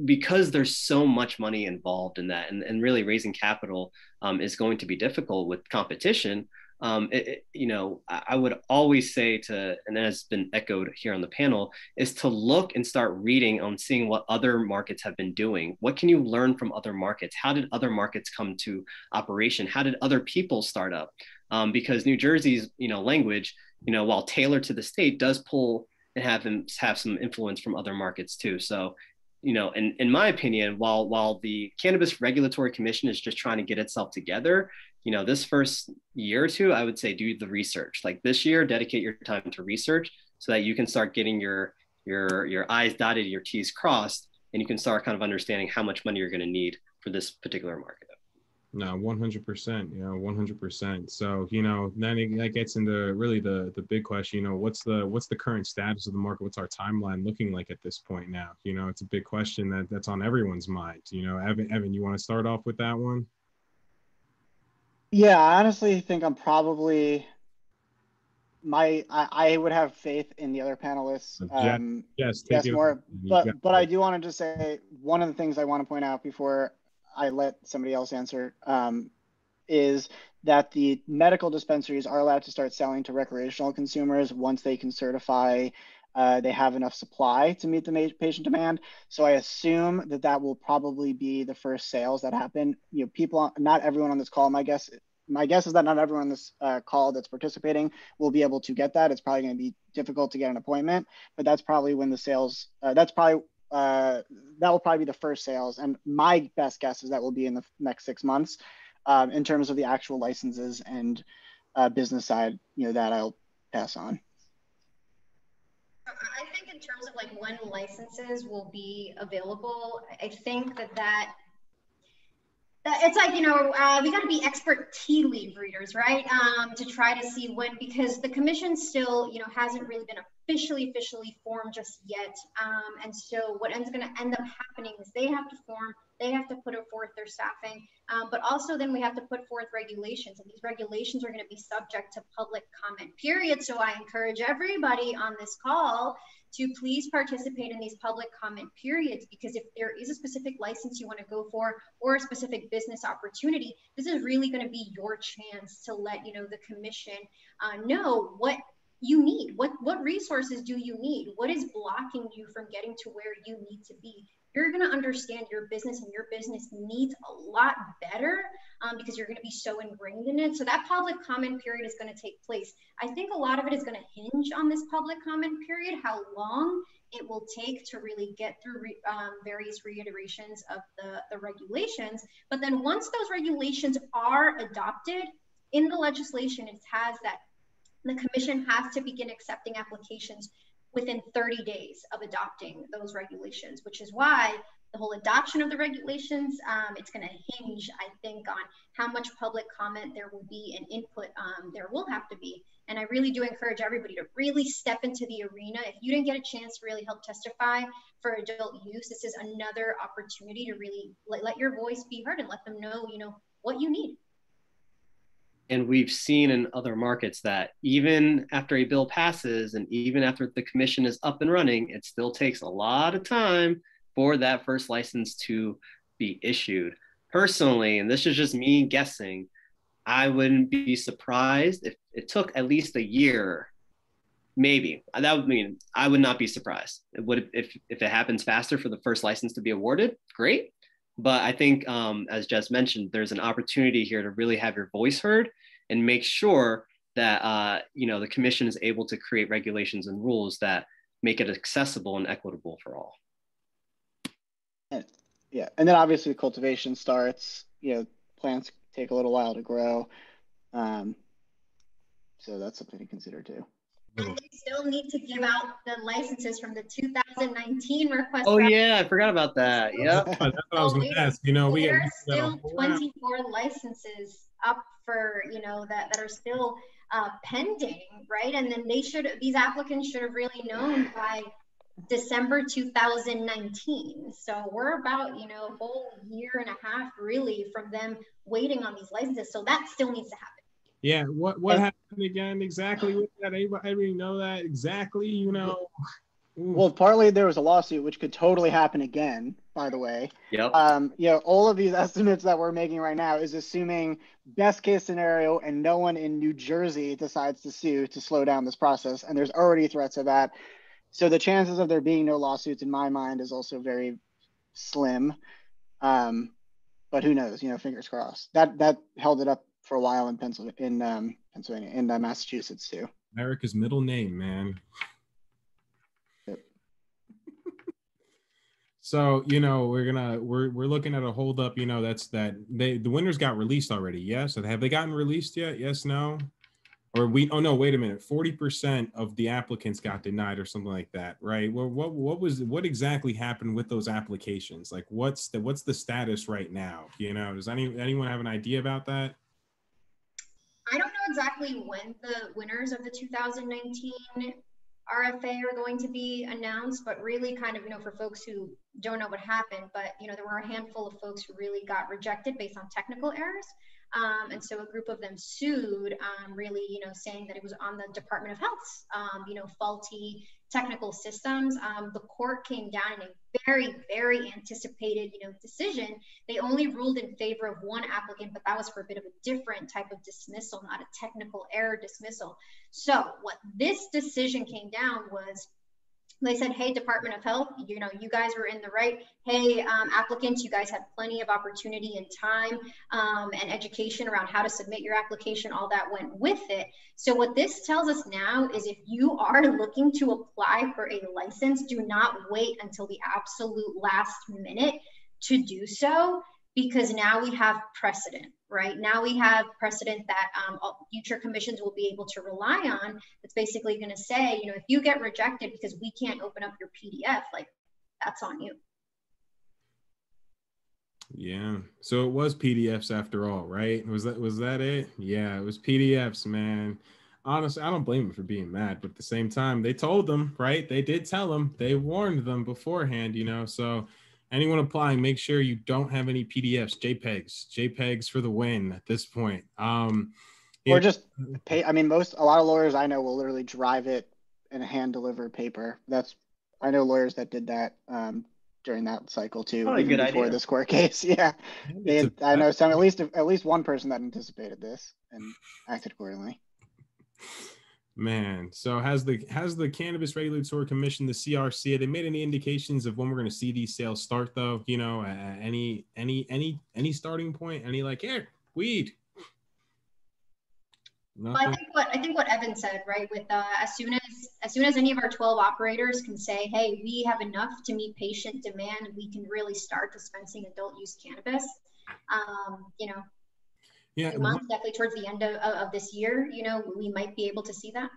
because there's so much money involved in that, and, and really raising capital um, is going to be difficult with competition. Um, it, it, you know, I, would always say to, and that has been echoed here on the panel, is to look and start reading on seeing what other markets have been doing. What can you learn from other markets? How did other markets come to operation? How did other people start up? um, because New Jersey's you know language, you know, while tailored to the state, does pull and have them have some influence from other markets too. So, you know, in, in my opinion, while while the Cannabis Regulatory Commission is just trying to get itself together, you know, this first year or two, I would say do the research. Like this year, dedicate your time to research so that you can start getting your your your I's dotted, your T's crossed, and you can start kind of understanding how much money you're going to need for this particular market. No, one hundred percent. You know, one hundred percent. So you know, then it, that gets into really the the big question. You know, what's the what's the current status of the market? What's our timeline looking like at this point now? You know, it's a big question that that's on everyone's mind. You know, Evan, Evan, you want to start off with that one? Yeah, I honestly think I'm probably my I, I would have faith in the other panelists. Um, yes, yes, more. But but I do want to just say one of the things I want to point out before I let somebody else answer um, is that the medical dispensaries are allowed to start selling to recreational consumers once they can certify uh, they have enough supply to meet the patient demand. So I assume that that will probably be the first sales that happen. You know, people, not everyone on this call, my guess, my guess is that not everyone on this uh, call that's participating will be able to get that. It's probably going to be difficult to get an appointment, but that's probably when the sales, uh, that's probably uh, that will probably be the first sales. And my best guess is that will be in the next six months um, in terms of the actual licenses and uh, business side, you know, that I'll pass on. I think in terms of like when licenses will be available, I think that that it's like you know uh, we got to be expert tea leaf readers right? Um, to try to see when because the commission still you know hasn't really been officially officially formed just yet. Um, and so what ends going to end up happening is they have to form they have to put forth their staffing um, but also then we have to put forth regulations and these regulations are going to be subject to public comment period so i encourage everybody on this call to please participate in these public comment periods because if there is a specific license you want to go for or a specific business opportunity, this is really going to be your chance to let you know the commission uh, know what you need. What what resources do you need? What is blocking you from getting to where you need to be? You're going to understand your business and your business needs a lot better um, because you're going to be so ingrained in it. So that public comment period is going to take place. I think a lot of it is going to hinge on this public comment period, how long it will take to really get through re, um, various reiterations of the, the regulations. But then once those regulations are adopted in the legislation, it has that the commission has to begin accepting applications within 30 days of adopting those regulations, which is why the whole adoption of the regulations, um, it's going to hinge, I think, on how much public comment there will be and input um, there will have to be. And I really do encourage everybody to really step into the arena. If you didn't get a chance to really help testify for adult use, this is another opportunity to really let, let your voice be heard and let them know, you know, what you need. And we've seen in other markets that even after a bill passes and even after the commission is up and running, it still takes a lot of time for that first license to be issued. Personally, and this is just me guessing, I wouldn't be surprised if it took at least a year. Maybe that would mean I would not be surprised. It would if if it happens faster for the first license to be awarded, great. But I think, um, as Jess mentioned, there's an opportunity here to really have your voice heard and make sure that uh, you know the commission is able to create regulations and rules that make it accessible and equitable for all. And, yeah, and then obviously the cultivation starts. You know, plants take a little while to grow, um, so that's something to consider too. And they still need to give out the licenses from the 2019 request. Oh yeah, I forgot about that. Yeah, that's what I was going to ask. You know, we there are still 24 licenses up for you know that that are still uh, pending, right? And then they should these applicants should have really known by December 2019. So we're about you know a whole year and a half really from them waiting on these licenses. So that still needs to happen. Yeah, what what happened again exactly with that? Anybody, anybody know that exactly? You know. Well, partly there was a lawsuit, which could totally happen again. By the way. Yep. Um, you know, all of these estimates that we're making right now is assuming best case scenario, and no one in New Jersey decides to sue to slow down this process. And there's already threats of that. So the chances of there being no lawsuits, in my mind, is also very slim. Um, but who knows? You know, fingers crossed. That that held it up for a while in Pennsylvania, in um, Pennsylvania, in uh, Massachusetts too. America's middle name, man. Yep. so you know we're gonna we're we're looking at a hold up. You know that's that they the winners got released already. Yes, have they gotten released yet? Yes, no. or we oh no wait a minute 40% of the applicants got denied or something like that right well what what was what exactly happened with those applications like what's the what's the status right now you know does any anyone have an idea about that i don't know exactly when the winners of the 2019 rfa are going to be announced but really kind of you know for folks who don't know what happened but you know there were a handful of folks who really got rejected based on technical errors. Um, and so a group of them sued, um, really, you know, saying that it was on the Department of Health's, um, you know, faulty technical systems. Um, the court came down in a very, very anticipated, you know, decision. They only ruled in favor of one applicant, but that was for a bit of a different type of dismissal, not a technical error dismissal. So what this decision came down was they said, hey, Department of Health, you know, you guys were in the right. Hey, um, applicants, you guys had plenty of opportunity and time um, and education around how to submit your application. All that went with it. So what this tells us now is if you are looking to apply for a license, do not wait until the absolute last minute to do so because now we have precedent, right? Now we have precedent that um, future commissions will be able to rely on. It's basically going to say, you know, if you get rejected because we can't open up your PDF, like that's on you. Yeah. So it was PDFs after all, right? Was that was that it? Yeah, it was PDFs, man. Honestly, I don't blame them for being mad, but at the same time, they told them, right? They did tell them. They warned them beforehand, you know. So anyone applying, make sure you don't have any PDFs, JPEGs, JPEGs for the win at this point. Um, or just pay. I mean, most a lot of lawyers I know will literally drive it and hand deliver paper. That's I know lawyers that did that um, during that cycle too. Probably good before idea. this court case. Yeah, they, I know some at least at least one person that anticipated this and acted accordingly. Man, so has the has the Cannabis Regulatory Commission, the CRC, they made any indications of when we're going to see these sales start? Though, you know, any any any any starting point? Any like here weed? Well, I think what I think what Evan said, right? With uh, as soon as as soon as any of our 12 operators can say, "Hey, we have enough to meet patient demand, we can really start dispensing adult use cannabis." Um, you know, yeah, months, definitely towards the end of, of this year, you know, we might be able to see that.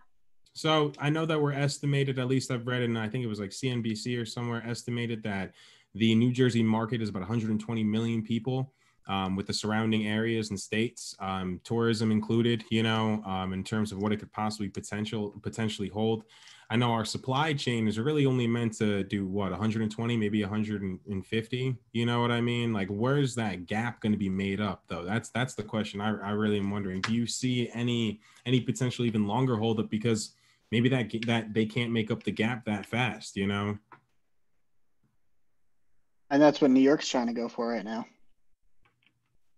So I know that we're estimated, at least I've read, it, and I think it was like CNBC or somewhere estimated that the New Jersey market is about 120 million people. Um, with the surrounding areas and states, um, tourism included, you know, um, in terms of what it could possibly potential potentially hold. I know our supply chain is really only meant to do what 120, maybe 150. You know what I mean? Like, where's that gap going to be made up, though? That's that's the question. I, I really am wondering. Do you see any any potential even longer holdup because maybe that that they can't make up the gap that fast? You know. And that's what New York's trying to go for right now.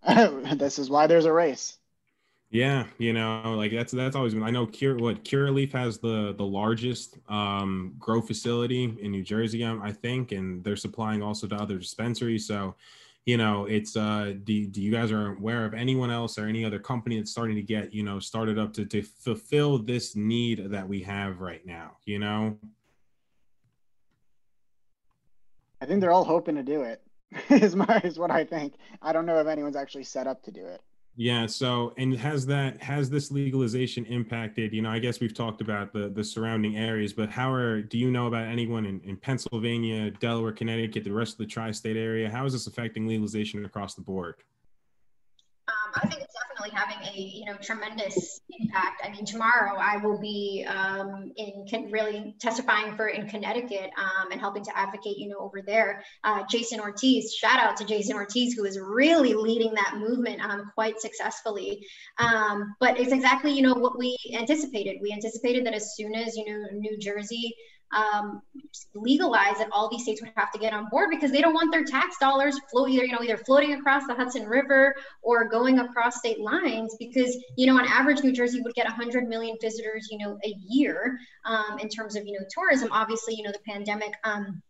this is why there's a race. Yeah, you know, like that's that's always been. I know Cure what Curaleaf has the the largest um, grow facility in New Jersey, um, I think, and they're supplying also to other dispensaries. So, you know, it's uh, do do you guys are aware of anyone else or any other company that's starting to get you know started up to to fulfill this need that we have right now? You know, I think they're all hoping to do it. is my is what I think. I don't know if anyone's actually set up to do it. Yeah. So, and has that has this legalization impacted? You know, I guess we've talked about the the surrounding areas, but how are do you know about anyone in, in Pennsylvania, Delaware, Connecticut, the rest of the tri-state area? How is this affecting legalization across the board? Um, I think having a you know tremendous impact. I mean, tomorrow I will be um, in really testifying for in Connecticut um, and helping to advocate you know over there. Uh, Jason Ortiz, shout out to Jason Ortiz who is really leading that movement um, quite successfully. Um, but it's exactly you know what we anticipated. We anticipated that as soon as you know New Jersey um, legalize it, all these states would have to get on board because they don't want their tax dollars flow either, you know, either floating across the Hudson River or going across state lines because, you know, on average, New Jersey would get 100 million visitors, you know, a year um, in terms of, you know, tourism. Obviously, you know, the pandemic um,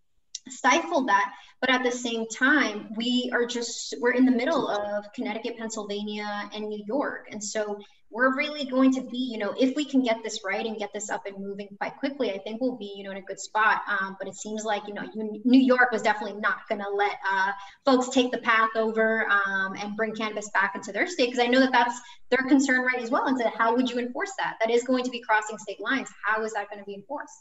stifle that but at the same time we are just we're in the middle of connecticut pennsylvania and new york and so we're really going to be you know if we can get this right and get this up and moving quite quickly i think we'll be you know in a good spot. Um, but it seems like you know new york was definitely not going to let uh, folks take the path over um, and bring cannabis back into their state because i know that that's their concern right as well and so how would you enforce that? That is going to be crossing state lines. How is that going to be enforced?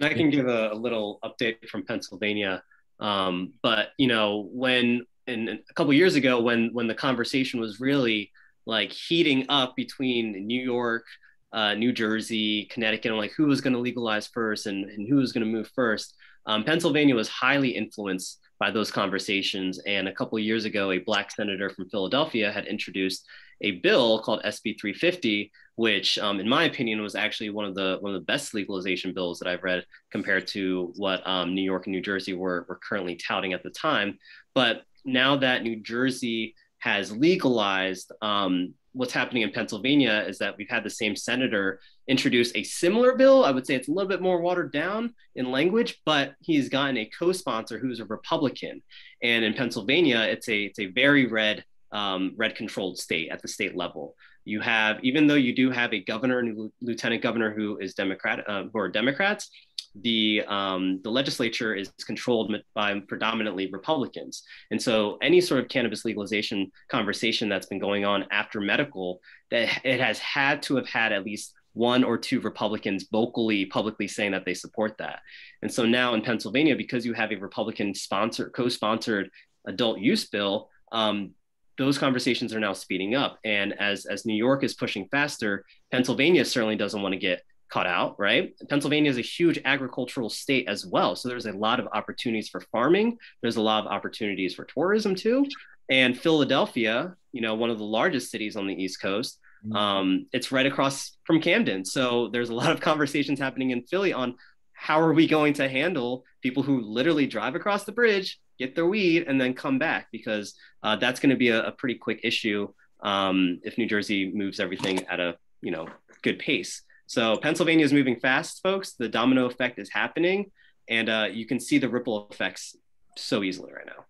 I can give a, a little update from Pennsylvania. Um, but you know, when in, a couple years ago, when when the conversation was really like heating up between New York, uh, New Jersey, Connecticut, and like who was going to legalize first and, and who was going to move first, um, Pennsylvania was highly influenced by those conversations. And a couple years ago, a black senator from Philadelphia had introduced a bill called SB 350, which, um, in my opinion, was actually one of the one of the best legalization bills that I've read compared to what um, New York and New Jersey were were currently touting at the time. But now that New Jersey has legalized, um, what's happening in Pennsylvania is that we've had the same senator introduce a similar bill. I would say it's a little bit more watered down in language, but he's gotten a co-sponsor who's a Republican. And in Pennsylvania, it's a it's a very red um, red controlled state at the state level. You have, even though you do have a governor and lieutenant governor who is Democrat, uh, who are Democrats, the um, the legislature is controlled by predominantly Republicans, and so any sort of cannabis legalization conversation that's been going on after medical, that it has had to have had at least one or two Republicans vocally, publicly saying that they support that. And so now in Pennsylvania, because you have a Republican sponsor, co-sponsored adult use bill, um, those conversations are now speeding up. And as, as New York is pushing faster, Pennsylvania certainly doesn't want to get caught out, right? Pennsylvania is a huge agricultural state as well. So there's a lot of opportunities for farming. There's a lot of opportunities for tourism too. And Philadelphia, you know, one of the largest cities on the East Coast, mm-hmm. um, it's right across from Camden. So there's a lot of conversations happening in Philly on how are we going to handle people who literally drive across the bridge get their weed, and then come back because uh, that's going to be a, a, pretty quick issue um, if New Jersey moves everything at a you know good pace. So Pennsylvania is moving fast, folks. The domino effect is happening, and uh, you can see the ripple effects so easily right now.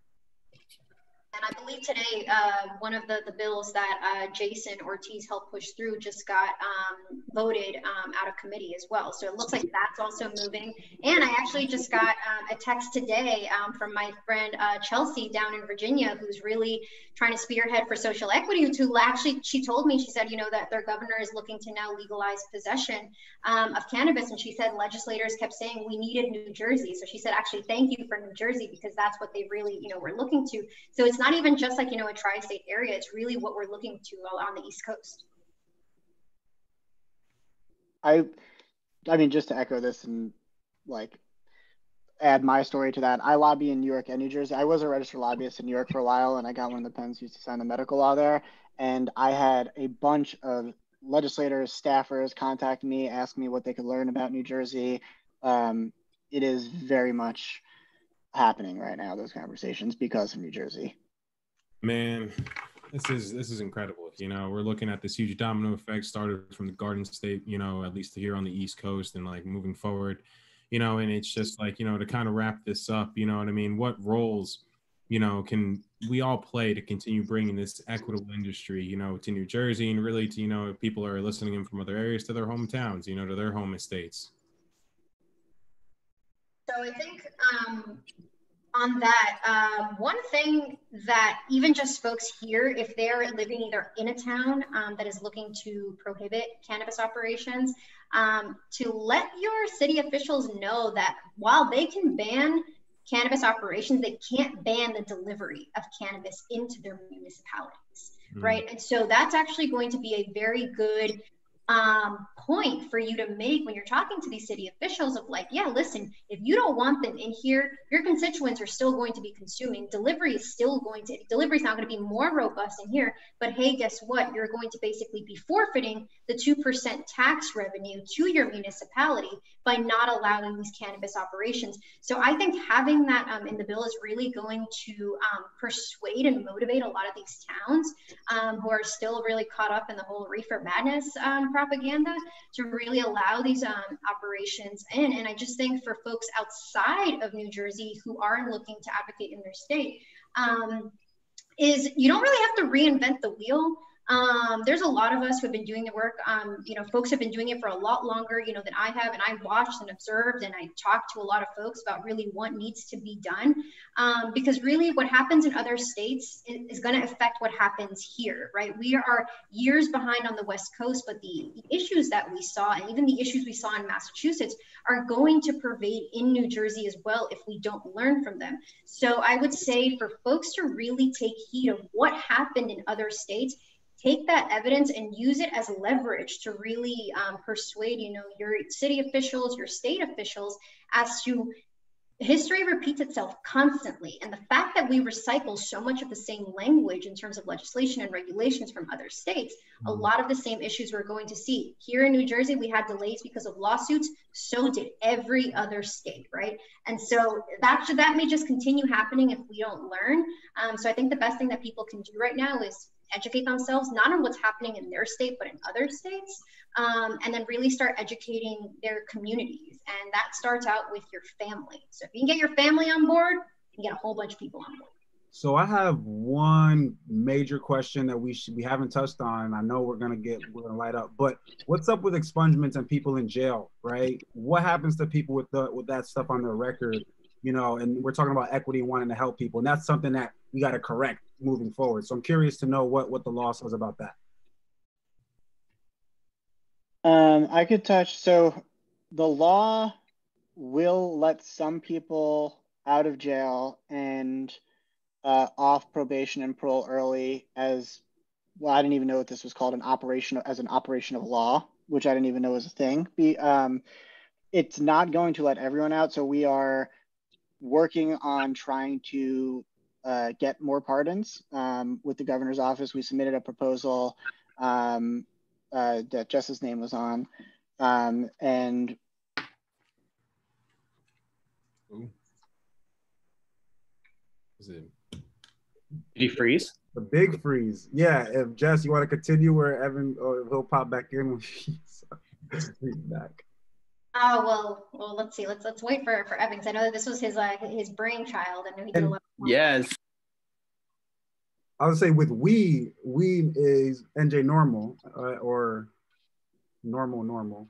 And I believe today, uh, one of the, the bills that uh, Jason Ortiz helped push through just got um, voted um, out of committee as well. So it looks like that's also moving. And I actually just got um, a text today um, from my friend uh, Chelsea down in Virginia, who's really trying to spearhead for social equity. To actually, she told me, she said, you know, that their governor is looking to now legalize possession um, of cannabis. And she said legislators kept saying we needed New Jersey. So she said, actually, thank you for New Jersey because that's what they really, you know, were looking to. So it's not even just like, you know, a tri state area, it's really what we're looking to on the East Coast. I, I mean, just to echo this and like add my story to that, I lobby in New York and New Jersey. I was a registered lobbyist in New York for a while, and I got one of the pens used to sign the medical law there. And I had a bunch of legislators, staffers contact me, ask me what they could learn about New Jersey. Um, it is very much happening right now, those conversations, because of New Jersey. Man, this is this is incredible. You know, we're looking at this huge domino effect started from the Garden State, you know, at least here on the East Coast and like moving forward, you know, and it's just like, you know, to kind of wrap this up, you know what I mean? What roles, you know, can we all play to continue bringing this equitable industry, you know, to New Jersey and really to, you know, if people are listening in from other areas to their hometowns, you know, to their home estates? So I think um, on that, um, one thing that even just folks here, if they're living either in a town um, that is looking to prohibit cannabis operations, um, to let your city officials know that while they can ban cannabis operations, they can't ban the delivery of cannabis into their municipalities, mm. right? And so that's actually going to be a very good um, point for you to make when you're talking to these city officials of like, yeah, listen, if you don't want them in here, your constituents are still going to be consuming. Delivery is still going to, delivery is not going to be more robust in here. But hey, guess what? You're going to basically be forfeiting the 2% tax revenue to your municipality by not allowing these cannabis operations. So I think having that um, in the bill is really going to um, persuade and motivate a lot of these towns um, who are still really caught up in the whole reefer madness um, propaganda to really allow these um, operations in. And I just think for folks outside of New Jersey who are looking to advocate in their state, um, is you don't really have to reinvent the wheel. Um, there's a lot of us who have been doing the work. Um, you know, folks have been doing it for a lot longer, you know, than I have. And I watched and observed and I talked to a lot of folks about really what needs to be done. Um, because really what happens in other states is, is going to affect what happens here, right? We are years behind on the West Coast, but the, the issues that we saw and even the issues we saw in Massachusetts are going to pervade in New Jersey as well if we don't learn from them. So I would say for folks to really take heed of what happened in other states, take that evidence and use it as leverage to really um, persuade you know your city officials your state officials as to history repeats itself constantly. And the fact that we recycle so much of the same language in terms of legislation and regulations from other states a mm-hmm. lot of the same issues we're going to see. Here in new jersey we had delays because of lawsuits. So did every other state right? And so that should that may just continue happening if we don't learn. Um, so i think the best thing that people can do right now is educate themselves not on what's happening in their state but in other states um, and then really start educating their communities and that starts out with your family so if you can get your family on board you can get a whole bunch of people on board so I have one major question that we should we haven't touched on. I know we're gonna get we're gonna light up, but what's up with expungements and people in jail, right? What happens to people with the with that stuff on their record? You know, and we're talking about equity and wanting to help people, and that's something that we got to correct moving forward. So I'm curious to know what what the law says about that. Um, I could touch. So the law will let some people out of jail and uh, off probation and parole early as well. I didn't even know what this was called an operation as an operation of law, which I didn't even know was a thing. Be um, it's not going to let everyone out. So we are working on trying to uh, get more pardons. Um, with the governor's office, we submitted a proposal um, uh, that Jess's name was on. Um, and Is it? Did he freeze? The big freeze. Yeah. If Jess, you want to continue where Evan, or he'll pop back in when he's, he's back. Oh well, well let's see. Let's let's wait for for Evans. I know that this was his uh, his brainchild. I know he did a lot. Yes. I would say with we, we is NJ NORML uh, or NORML NORML.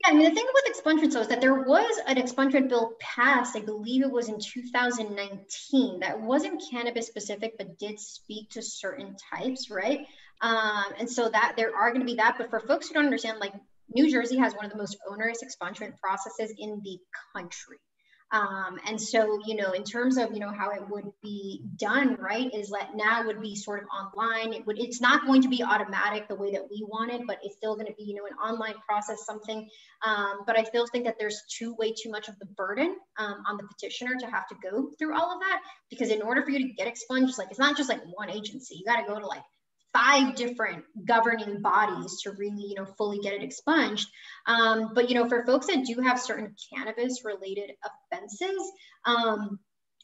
Yeah, I mean the thing with expungement though is that there was an expungement bill passed. I believe it was in 2019 that wasn't cannabis specific, but did speak to certain types, right? Um, and so that there are going to be that. But for folks who don't understand, like New Jersey has one of the most onerous expungement processes in the country. Um, and so, you know, in terms of, you know, how it would be done, right, is that now would be sort of online. It would, it's not going to be automatic the way that we wanted, but it's still going to be, you know, an online process, something. Um, but I still think that there's too, way too much of the burden um, on the petitioner to have to go through all of that, because in order for you to get expunged, like, it's not just like one agency, you got to go to like five different governing bodies to really, you know, fully get it expunged. Um, but, you know, for folks that do have certain cannabis related offenses, um,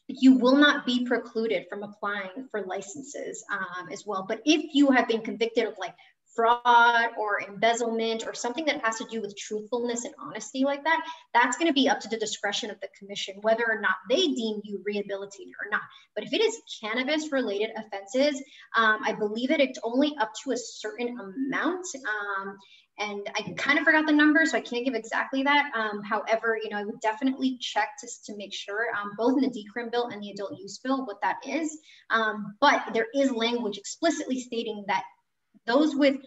you will not be precluded from applying for licenses um, as well. But if you have been convicted of like fraud or embezzlement or something that has to do with truthfulness and honesty like that, that's going to be up to the discretion of the commission whether or not they deem you rehabilitated or not. But if it is cannabis related offenses, um, I believe it, it's only up to a certain amount. Um, and I kind of forgot the number, so I can't give exactly that. Um, however, you know, I would definitely check to, to make sure, um, both in the decrim bill and the adult use bill, what that is. Um, but there is language explicitly stating that those with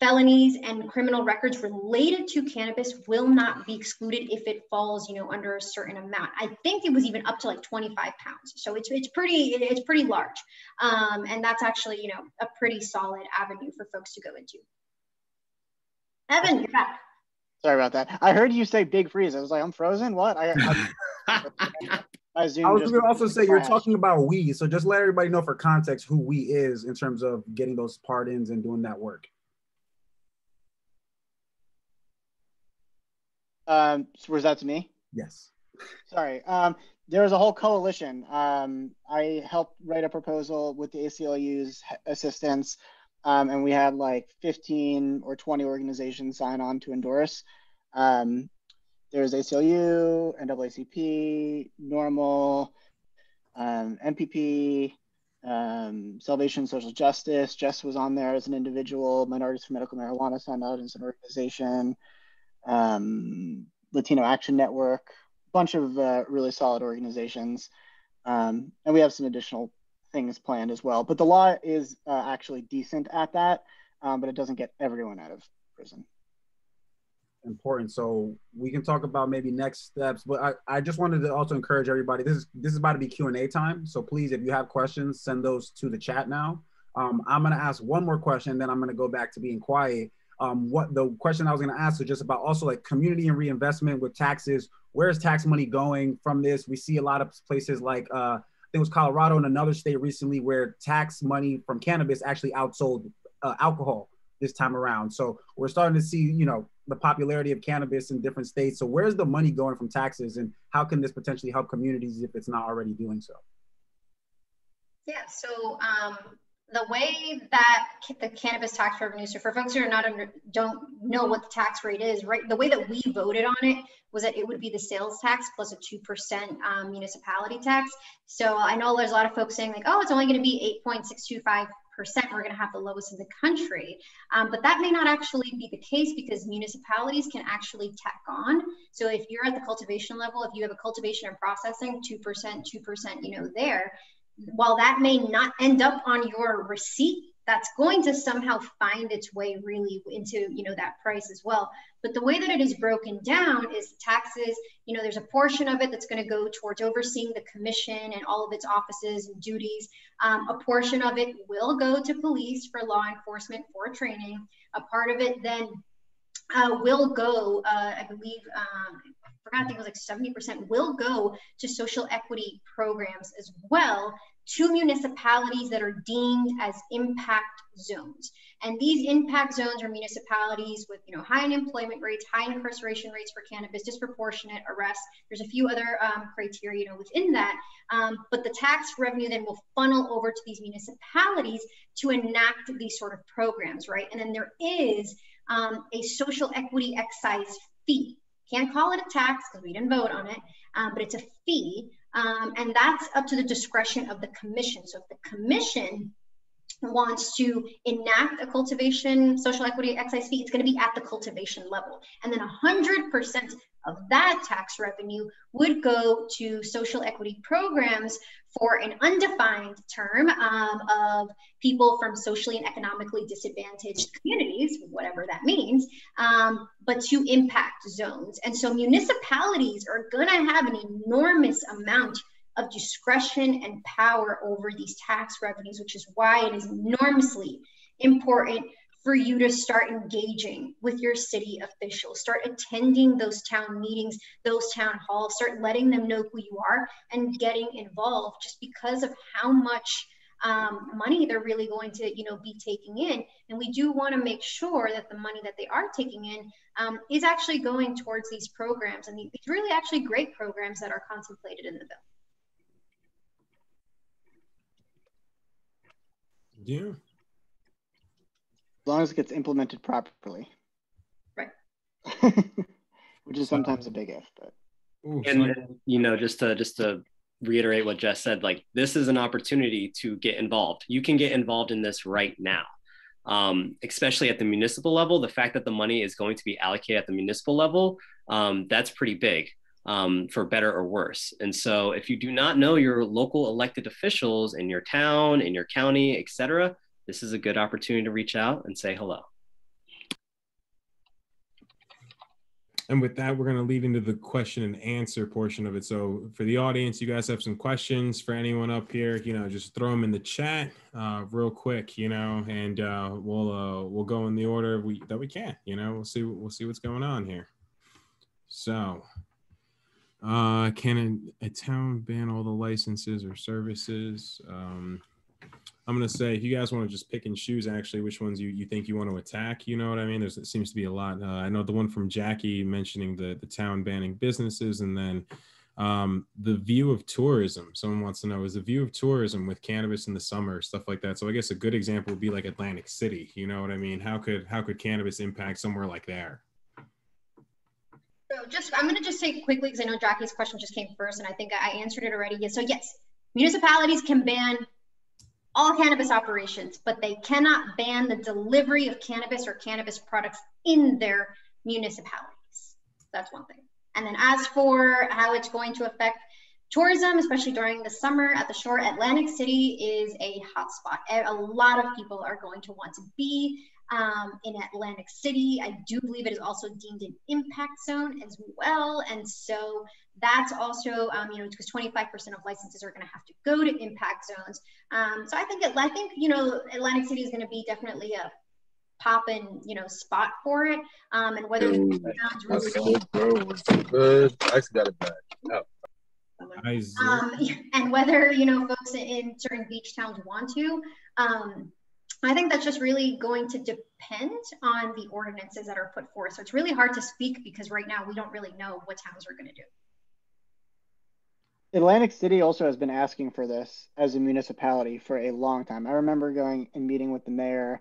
felonies and criminal records related to cannabis will not be excluded if it falls, you know, under a certain amount. I think it was even up to like 25 pounds. So it's, it's pretty, it's pretty large. Um, and that's actually, you know, a pretty solid avenue for folks to go into. Evan, you're back. Sorry about that. I heard you say big freeze. I was like, I'm frozen. What? I, I, I was going to also say you're talking about we, so just let everybody know for context who we is in terms of getting those pardons and doing that work. Um, so was that to me? Yes. Sorry. Um, there was a whole coalition. Um, I helped write a proposal with the ACLU's assistance um, and we had like 15 or 20 organizations sign on to endorse. Um, there's ACLU, NAACP, NORML, um, MPP, um, Salvation Social Justice. Jess was on there as an individual. Minorities for Medical Marijuana signed out as an organization. Um, Latino Action Network, bunch of uh, really solid organizations. Um, and we have some additional things planned as well. But the law is uh, actually decent at that, um, but it doesn't get everyone out of prison. Important. So we can talk about maybe next steps, but I, I just wanted to also encourage everybody. This is this is about to be Q and A time. So please, if you have questions, send those to the chat now. Um, I'm gonna ask one more question, then I'm gonna go back to being quiet. Um, what the question I was gonna ask was just about also like community and reinvestment with taxes. Where's tax money going from this? We see a lot of places like uh, think it was Colorado and another state recently where tax money from cannabis actually outsold uh, alcohol this time around. So we're starting to see, you know, the popularity of cannabis in different states. So where's the money going from taxes and how can this potentially help communities if it's not already doing so? Yeah, so um, the way that the cannabis tax revenue, so for folks who are not under, don't know what the tax rate is, right? The way that we voted on it was that it would be the sales tax plus a 2% um, municipality tax. So I know there's a lot of folks saying like, oh, it's only going to be 8.625 percent we're going to have the lowest in the country. Um, but that may not actually be the case because municipalities can actually tack on. So if you're at the cultivation level if you have a cultivation and processing 2% 2% you know there while that may not end up on your receipt that's going to somehow find its way really into you know that price as well but the way that it is broken down is taxes you know there's a portion of it that's going to go towards overseeing the commission and all of its offices and duties. Um, a portion of it will go to police for law enforcement for training. A part of it then uh, will go uh, i believe um, forgot, I think it was like 70% will go to social equity programs as well to municipalities that are deemed as impact zones. And these impact zones are municipalities with you know high unemployment rates, high incarceration rates for cannabis, disproportionate arrests. There's a few other um, criteria you know within that. Um, but the tax revenue then will funnel over to these municipalities to enact these sort of programs, right? And then there is um, a social equity excise fee. Can't call it a tax because we didn't vote on it, um, but it's a fee um, and that's up to the discretion of the commission. So if the commission wants to enact a cultivation social equity excise fee, it's going to be at the cultivation level. And then 100% of that tax revenue would go to social equity programs for an undefined term um, of people from socially and economically disadvantaged communities, whatever that means, um, but to impact zones. And so municipalities are going to have an enormous amount of discretion and power over these tax revenues, which is why it is enormously important for you to start engaging with your city officials, start attending those town meetings, those town halls, start letting them know who you are and getting involved just because of how much um, money they're really going to you know be taking in. And we do want to make sure that the money that they are taking in um, is actually going towards these programs. And these really actually great programs that are contemplated in the bill yeah as long as it gets implemented properly. Right. Which is sometimes a big if, but. Ooh, and you know, just to just to reiterate what Jess said, like this is an opportunity to get involved. You can get involved in this right now. Um, especially at the municipal level, the fact that the money is going to be allocated at the municipal level, um, that's pretty big um, for better or worse. And so, if you do not know your local elected officials in your town, in your county, et cetera, this is a good opportunity to reach out and say hello. And with that, we're going to lead into the question and answer portion of it. So, for the audience, you guys have some questions for anyone up here, you know, just throw them in the chat uh, real quick, you know, and uh, we'll uh, we'll go in the order we, that we can. You know, we'll see we'll see what's going on here. So, uh, can a, a town ban all the licenses or services? Um, I'm gonna say if you guys want to just pick and choose actually which ones you, you think you want to attack, you know what I mean? There's it seems to be a lot. Uh, I know the one from Jackie mentioning the the town banning businesses, and then um, the view of tourism. Someone wants to know is the view of tourism with cannabis in the summer, stuff like that. So I guess a good example would be like Atlantic City. You know what I mean? How could how could cannabis impact somewhere like there? Just I'm going to just say quickly because I know Jackie's question just came first, and I think I answered it already. So yes, municipalities can ban all cannabis operations, but they cannot ban the delivery of cannabis or cannabis products in their municipalities. That's one thing. And then as for how it's going to affect tourism, especially during the summer at the shore, Atlantic City is a hotspot. A lot of people are going to want to be um, in Atlantic City. I do believe it is also deemed an impact zone as well. And so that's also, um, you know, because 25% of licenses are going to have to go to impact zones. Um, so I think, it, I think, you know, Atlantic City is going to be definitely a pop popping, you know, spot for it. Um, and whether Ooh, sounds really good, good. I got it back. Oh. Um, and whether you know folks in certain beach towns want to, um, I think that's just really going to depend on the ordinances that are put forth. So it's really hard to speak because right now we don't really know what towns are going to do. Atlantic City also has been asking for this as a municipality for a long time. I remember going and meeting with the mayor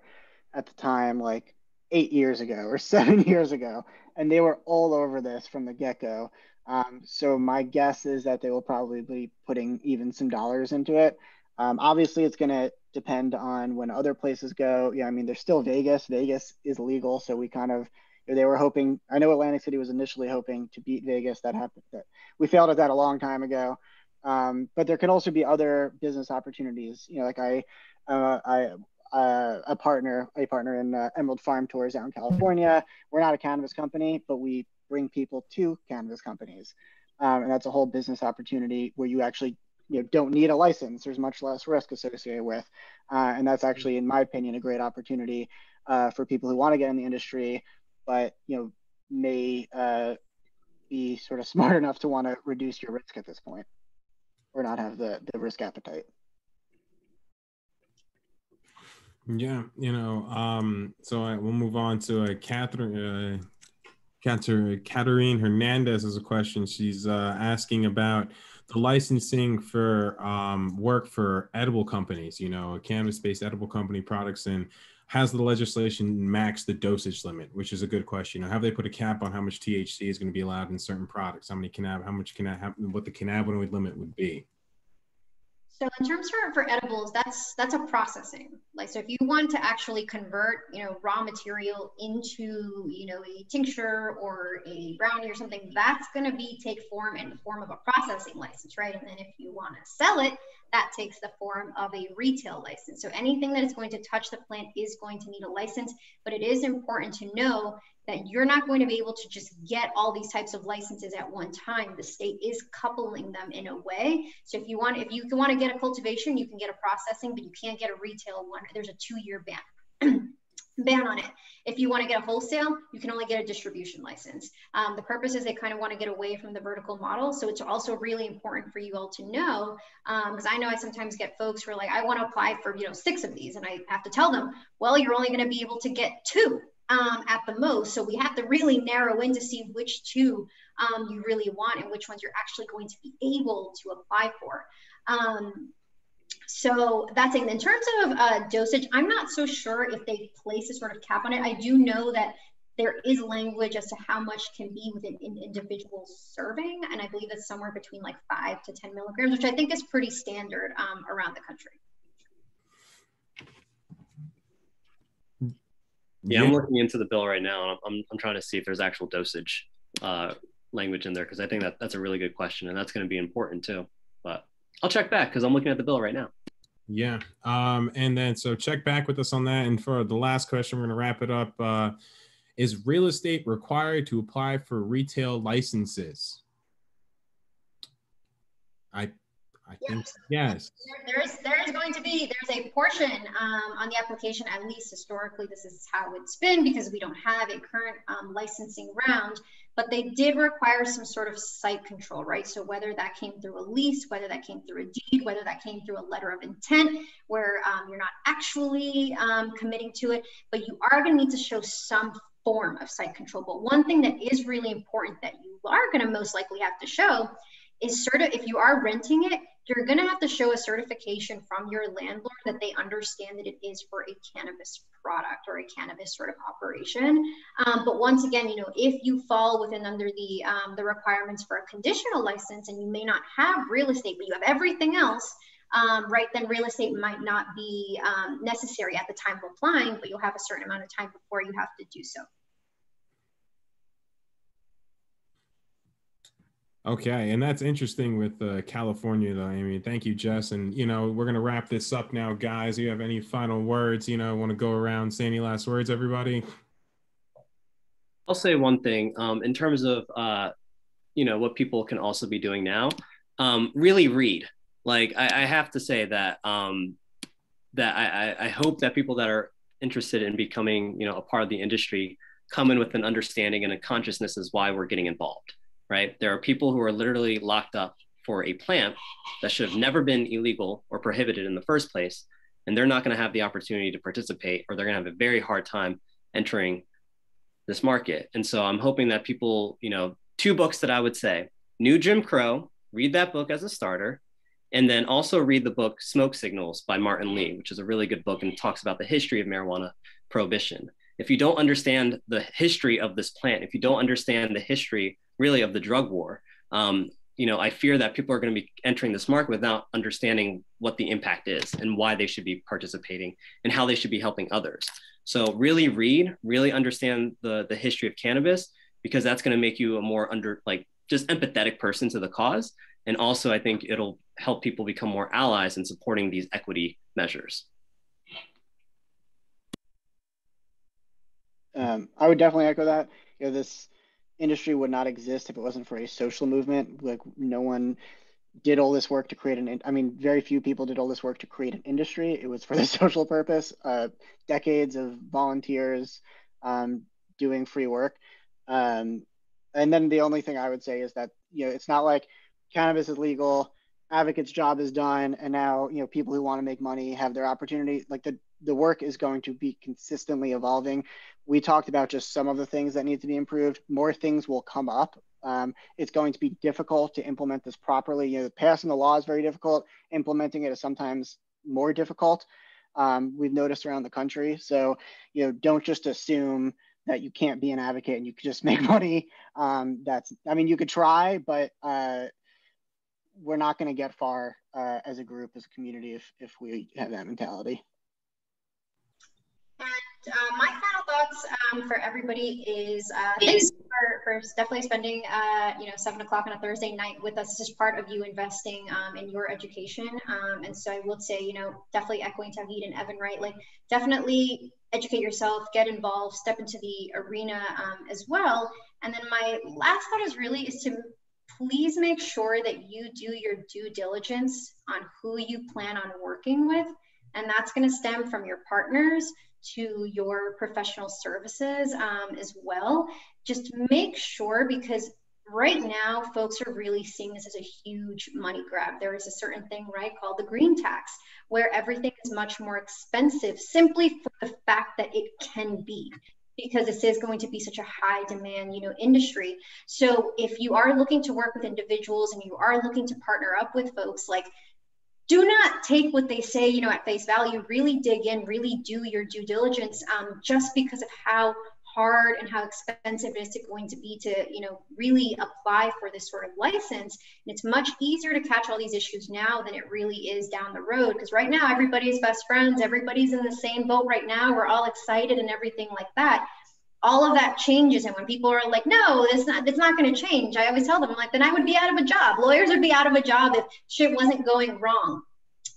at the time, like eight years ago or seven years ago, and they were all over this from the get go. Um, so my guess is that they will probably be putting even some dollars into it. Um, obviously, it's going to depend on when other places go. Yeah, I mean, there's still Vegas. Vegas is legal, so we kind of they were hoping. I know Atlantic City was initially hoping to beat Vegas. That happened. That we failed at that a long time ago. Um, but there can also be other business opportunities. You know, like I, uh, I. Uh, a partner, a partner in uh, Emerald Farm Tours out in California. We're not a cannabis company, but we bring people to cannabis companies, um, and that's a whole business opportunity where you actually you know, don't need a license. There's much less risk associated with, uh, and that's actually, in my opinion, a great opportunity uh, for people who want to get in the industry, but you know may uh, be sort of smart enough to want to reduce your risk at this point, or not have the the risk appetite. Yeah, you know, um, so I, we'll move on to uh, Catherine. Uh, Catherine Hernandez has a question. She's uh, asking about the licensing for um, work for edible companies, you know, cannabis-based edible company products, and has the legislation maxed the dosage limit, which is a good question. have they put a cap on how much THC is going to be allowed in certain products? How many cannab, how much can I have, what the cannabinoid limit would be? So in terms for, for edibles, that's that's a processing. Like so if you want to actually convert, you know, raw material into, you know, a tincture or a brownie or something, that's gonna be take form in the form of a processing license, right? And then if you want to sell it, that takes the form of a retail license. So anything that is going to touch the plant is going to need a license, but it is important to know that you're not going to be able to just get all these types of licenses at one time. The state is coupling them in a way. So if you want, if you want to get a cultivation, you can get a processing, but you can't get a retail one. There's a two-year ban. ban on it. If you want to get a wholesale, you can only get a distribution license. Um, the purpose is they kind of want to get away from the vertical model. So it's also really important for you all to know, because um, I know I sometimes get folks who are like, I want to apply for, you know, six of these. And I have to tell them, well, you're only going to be able to get two um, at the most. So we have to really narrow in to see which two um, you really want and which ones you're actually going to be able to apply for. Um, so that's it. In terms of uh, dosage, I'm not so sure if they place a sort of cap on it. I do know that there is language as to how much can be within an individual serving. And I believe it's somewhere between like five to 10 milligrams, which I think is pretty standard um, around the country. Yeah, I'm looking into the bill right now, and I'm, I'm, trying to see if there's actual dosage uh, language in there because I think that that's a really good question, and that's going to be important too. But I'll check back because I'm looking at the bill right now. Yeah, um, and then so check back with us on that. And for the last question, we're going to wrap it up. Uh, is real estate required to apply for retail licenses? I I yes. think yes. There, is there is going to be there's a portion um, on the application. At least historically, this is how it's been because we don't have a current um, licensing round. But they did require some sort of site control, right? So whether that came through a lease, whether that came through a deed, whether that came through a letter of intent, where um, you're not actually um, committing to it, but you are going to need to show some form of site control. But one thing that is really important that you are going to most likely have to show is sort of if you are renting it, you're going to have to show a certification from your landlord that they understand that it is for a cannabis product or a cannabis sort of operation. Um, but once again, you know, if you fall within under the um, the requirements for a conditional license and you may not have real estate, but you have everything else, um, right, then real estate might not be um, necessary at the time of applying, but you'll have a certain amount of time before you have to do so. Okay, and that's interesting with uh, California, though. I mean, thank you, Jess. And you know, we're gonna wrap this up now, guys. You have any final words? You know, want to go around, say any last words, everybody? I'll say one thing um, in terms of uh, you know what people can also be doing now. Um, really read. Like I, I have to say that um, that I, I hope that people that are interested in becoming you know a part of the industry come in with an understanding and a consciousness as why we're getting involved right? There are people who are literally locked up for a plant that should have never been illegal or prohibited in the first place. And they're not going to have the opportunity to participate, or they're going to have a very hard time entering this market. And so I'm hoping that people, you know, two books that I would say New Jim Crow, read that book as a starter. And then also read the book Smoke Signals by Martin Lee, which is a really good book and talks about the history of marijuana prohibition. If you don't understand the history of this plant, if you don't understand the history really of the drug war. Um, you know, I fear that people are going to be entering this market without understanding what the impact is and why they should be participating and how they should be helping others. So really read, really understand the the history of cannabis because that's going to make you a more under like just empathetic person to the cause. And also, I think it'll help people become more allies in supporting these equity measures. Um, I would definitely echo that. You know, this industry would not exist if it wasn't for a social movement. Like no one did all this work to create an i mean very few people did all this work to create an industry. It was for the social purpose. Uh, decades of volunteers um, doing free work. Um, and then the only thing i would say is that you know it's not like cannabis is legal advocates job is done and now you know people who want to make money have their opportunity. Like the the work is going to be consistently evolving. We talked about just some of the things that need to be improved. More things will come up. Um, it's going to be difficult to implement this properly. You know, passing the law is very difficult. Implementing it is sometimes more difficult. Um, we've noticed around the country. So, you know, don't just assume that you can't be an advocate and you can just make money. Um, that's, I mean, you could try, but uh, we're not going to get far uh, as a group, as a community, if if we have that mentality. Uh, my final thoughts um, for everybody is uh, thanks for, for definitely spending uh, you know seven o'clock on a Thursday night with us. This is part of you investing um, in your education. Um, and so I would say you know definitely echoing Tauhid and Evan right, like definitely educate yourself, get involved, step into the arena um, as well. And then my last thought is really is to please make sure that you do your due diligence on who you plan on working with. And that's going to stem from your partners to your professional services um, as well. Just make sure because right now folks are really seeing this as a huge money grab. There is a certain thing, right, called the green tax, where everything is much more expensive simply for the fact that it can be because this is going to be such a high demand you know industry so if you are looking to work with individuals and you are looking to partner up with folks like do not take what they say, you know, at face value. Really dig in, really do your due diligence, um, just because of how hard and how expensive it is going to be to, you know, really apply for this sort of license. And it's much easier to catch all these issues now than it really is down the road. Because right now, everybody's best friends, everybody's in the same boat right now. We're all excited and everything like that all of that changes. And when people are like no it's not it's not going to change i always tell them like then i would be out of a job. Lawyers would be out of a job if shit wasn't going wrong.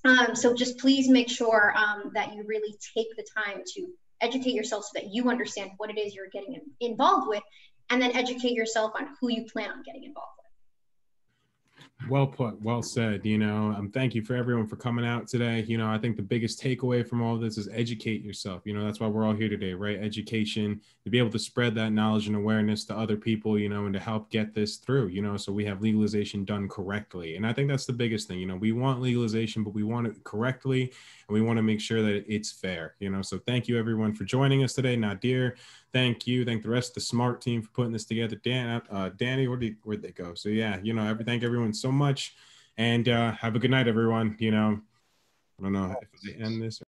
Um, so just please make sure um, that you really take the time to educate yourself so that you understand what it is you're getting involved with and then educate yourself on who you plan on getting involved with well put, well said. You know, um, thank you for everyone for coming out today. You know, I think the biggest takeaway from all this is educate yourself. You know, that's why we're all here today, right? Education to be able to spread that knowledge and awareness to other people, you know, and to help get this through, you know, so we have legalization done correctly. And I think that's the biggest thing. You know, we want legalization, but we want it correctly and we want to make sure that it's fair, you know. So thank you everyone for joining us today. Nadir, thank you. Thank the rest of the smart team for putting this together. Dan, uh, Danny, where did where'd they go? So yeah, you know, every, thank everyone so much, and uh, have a good night, everyone. You know, I don't know if they end this.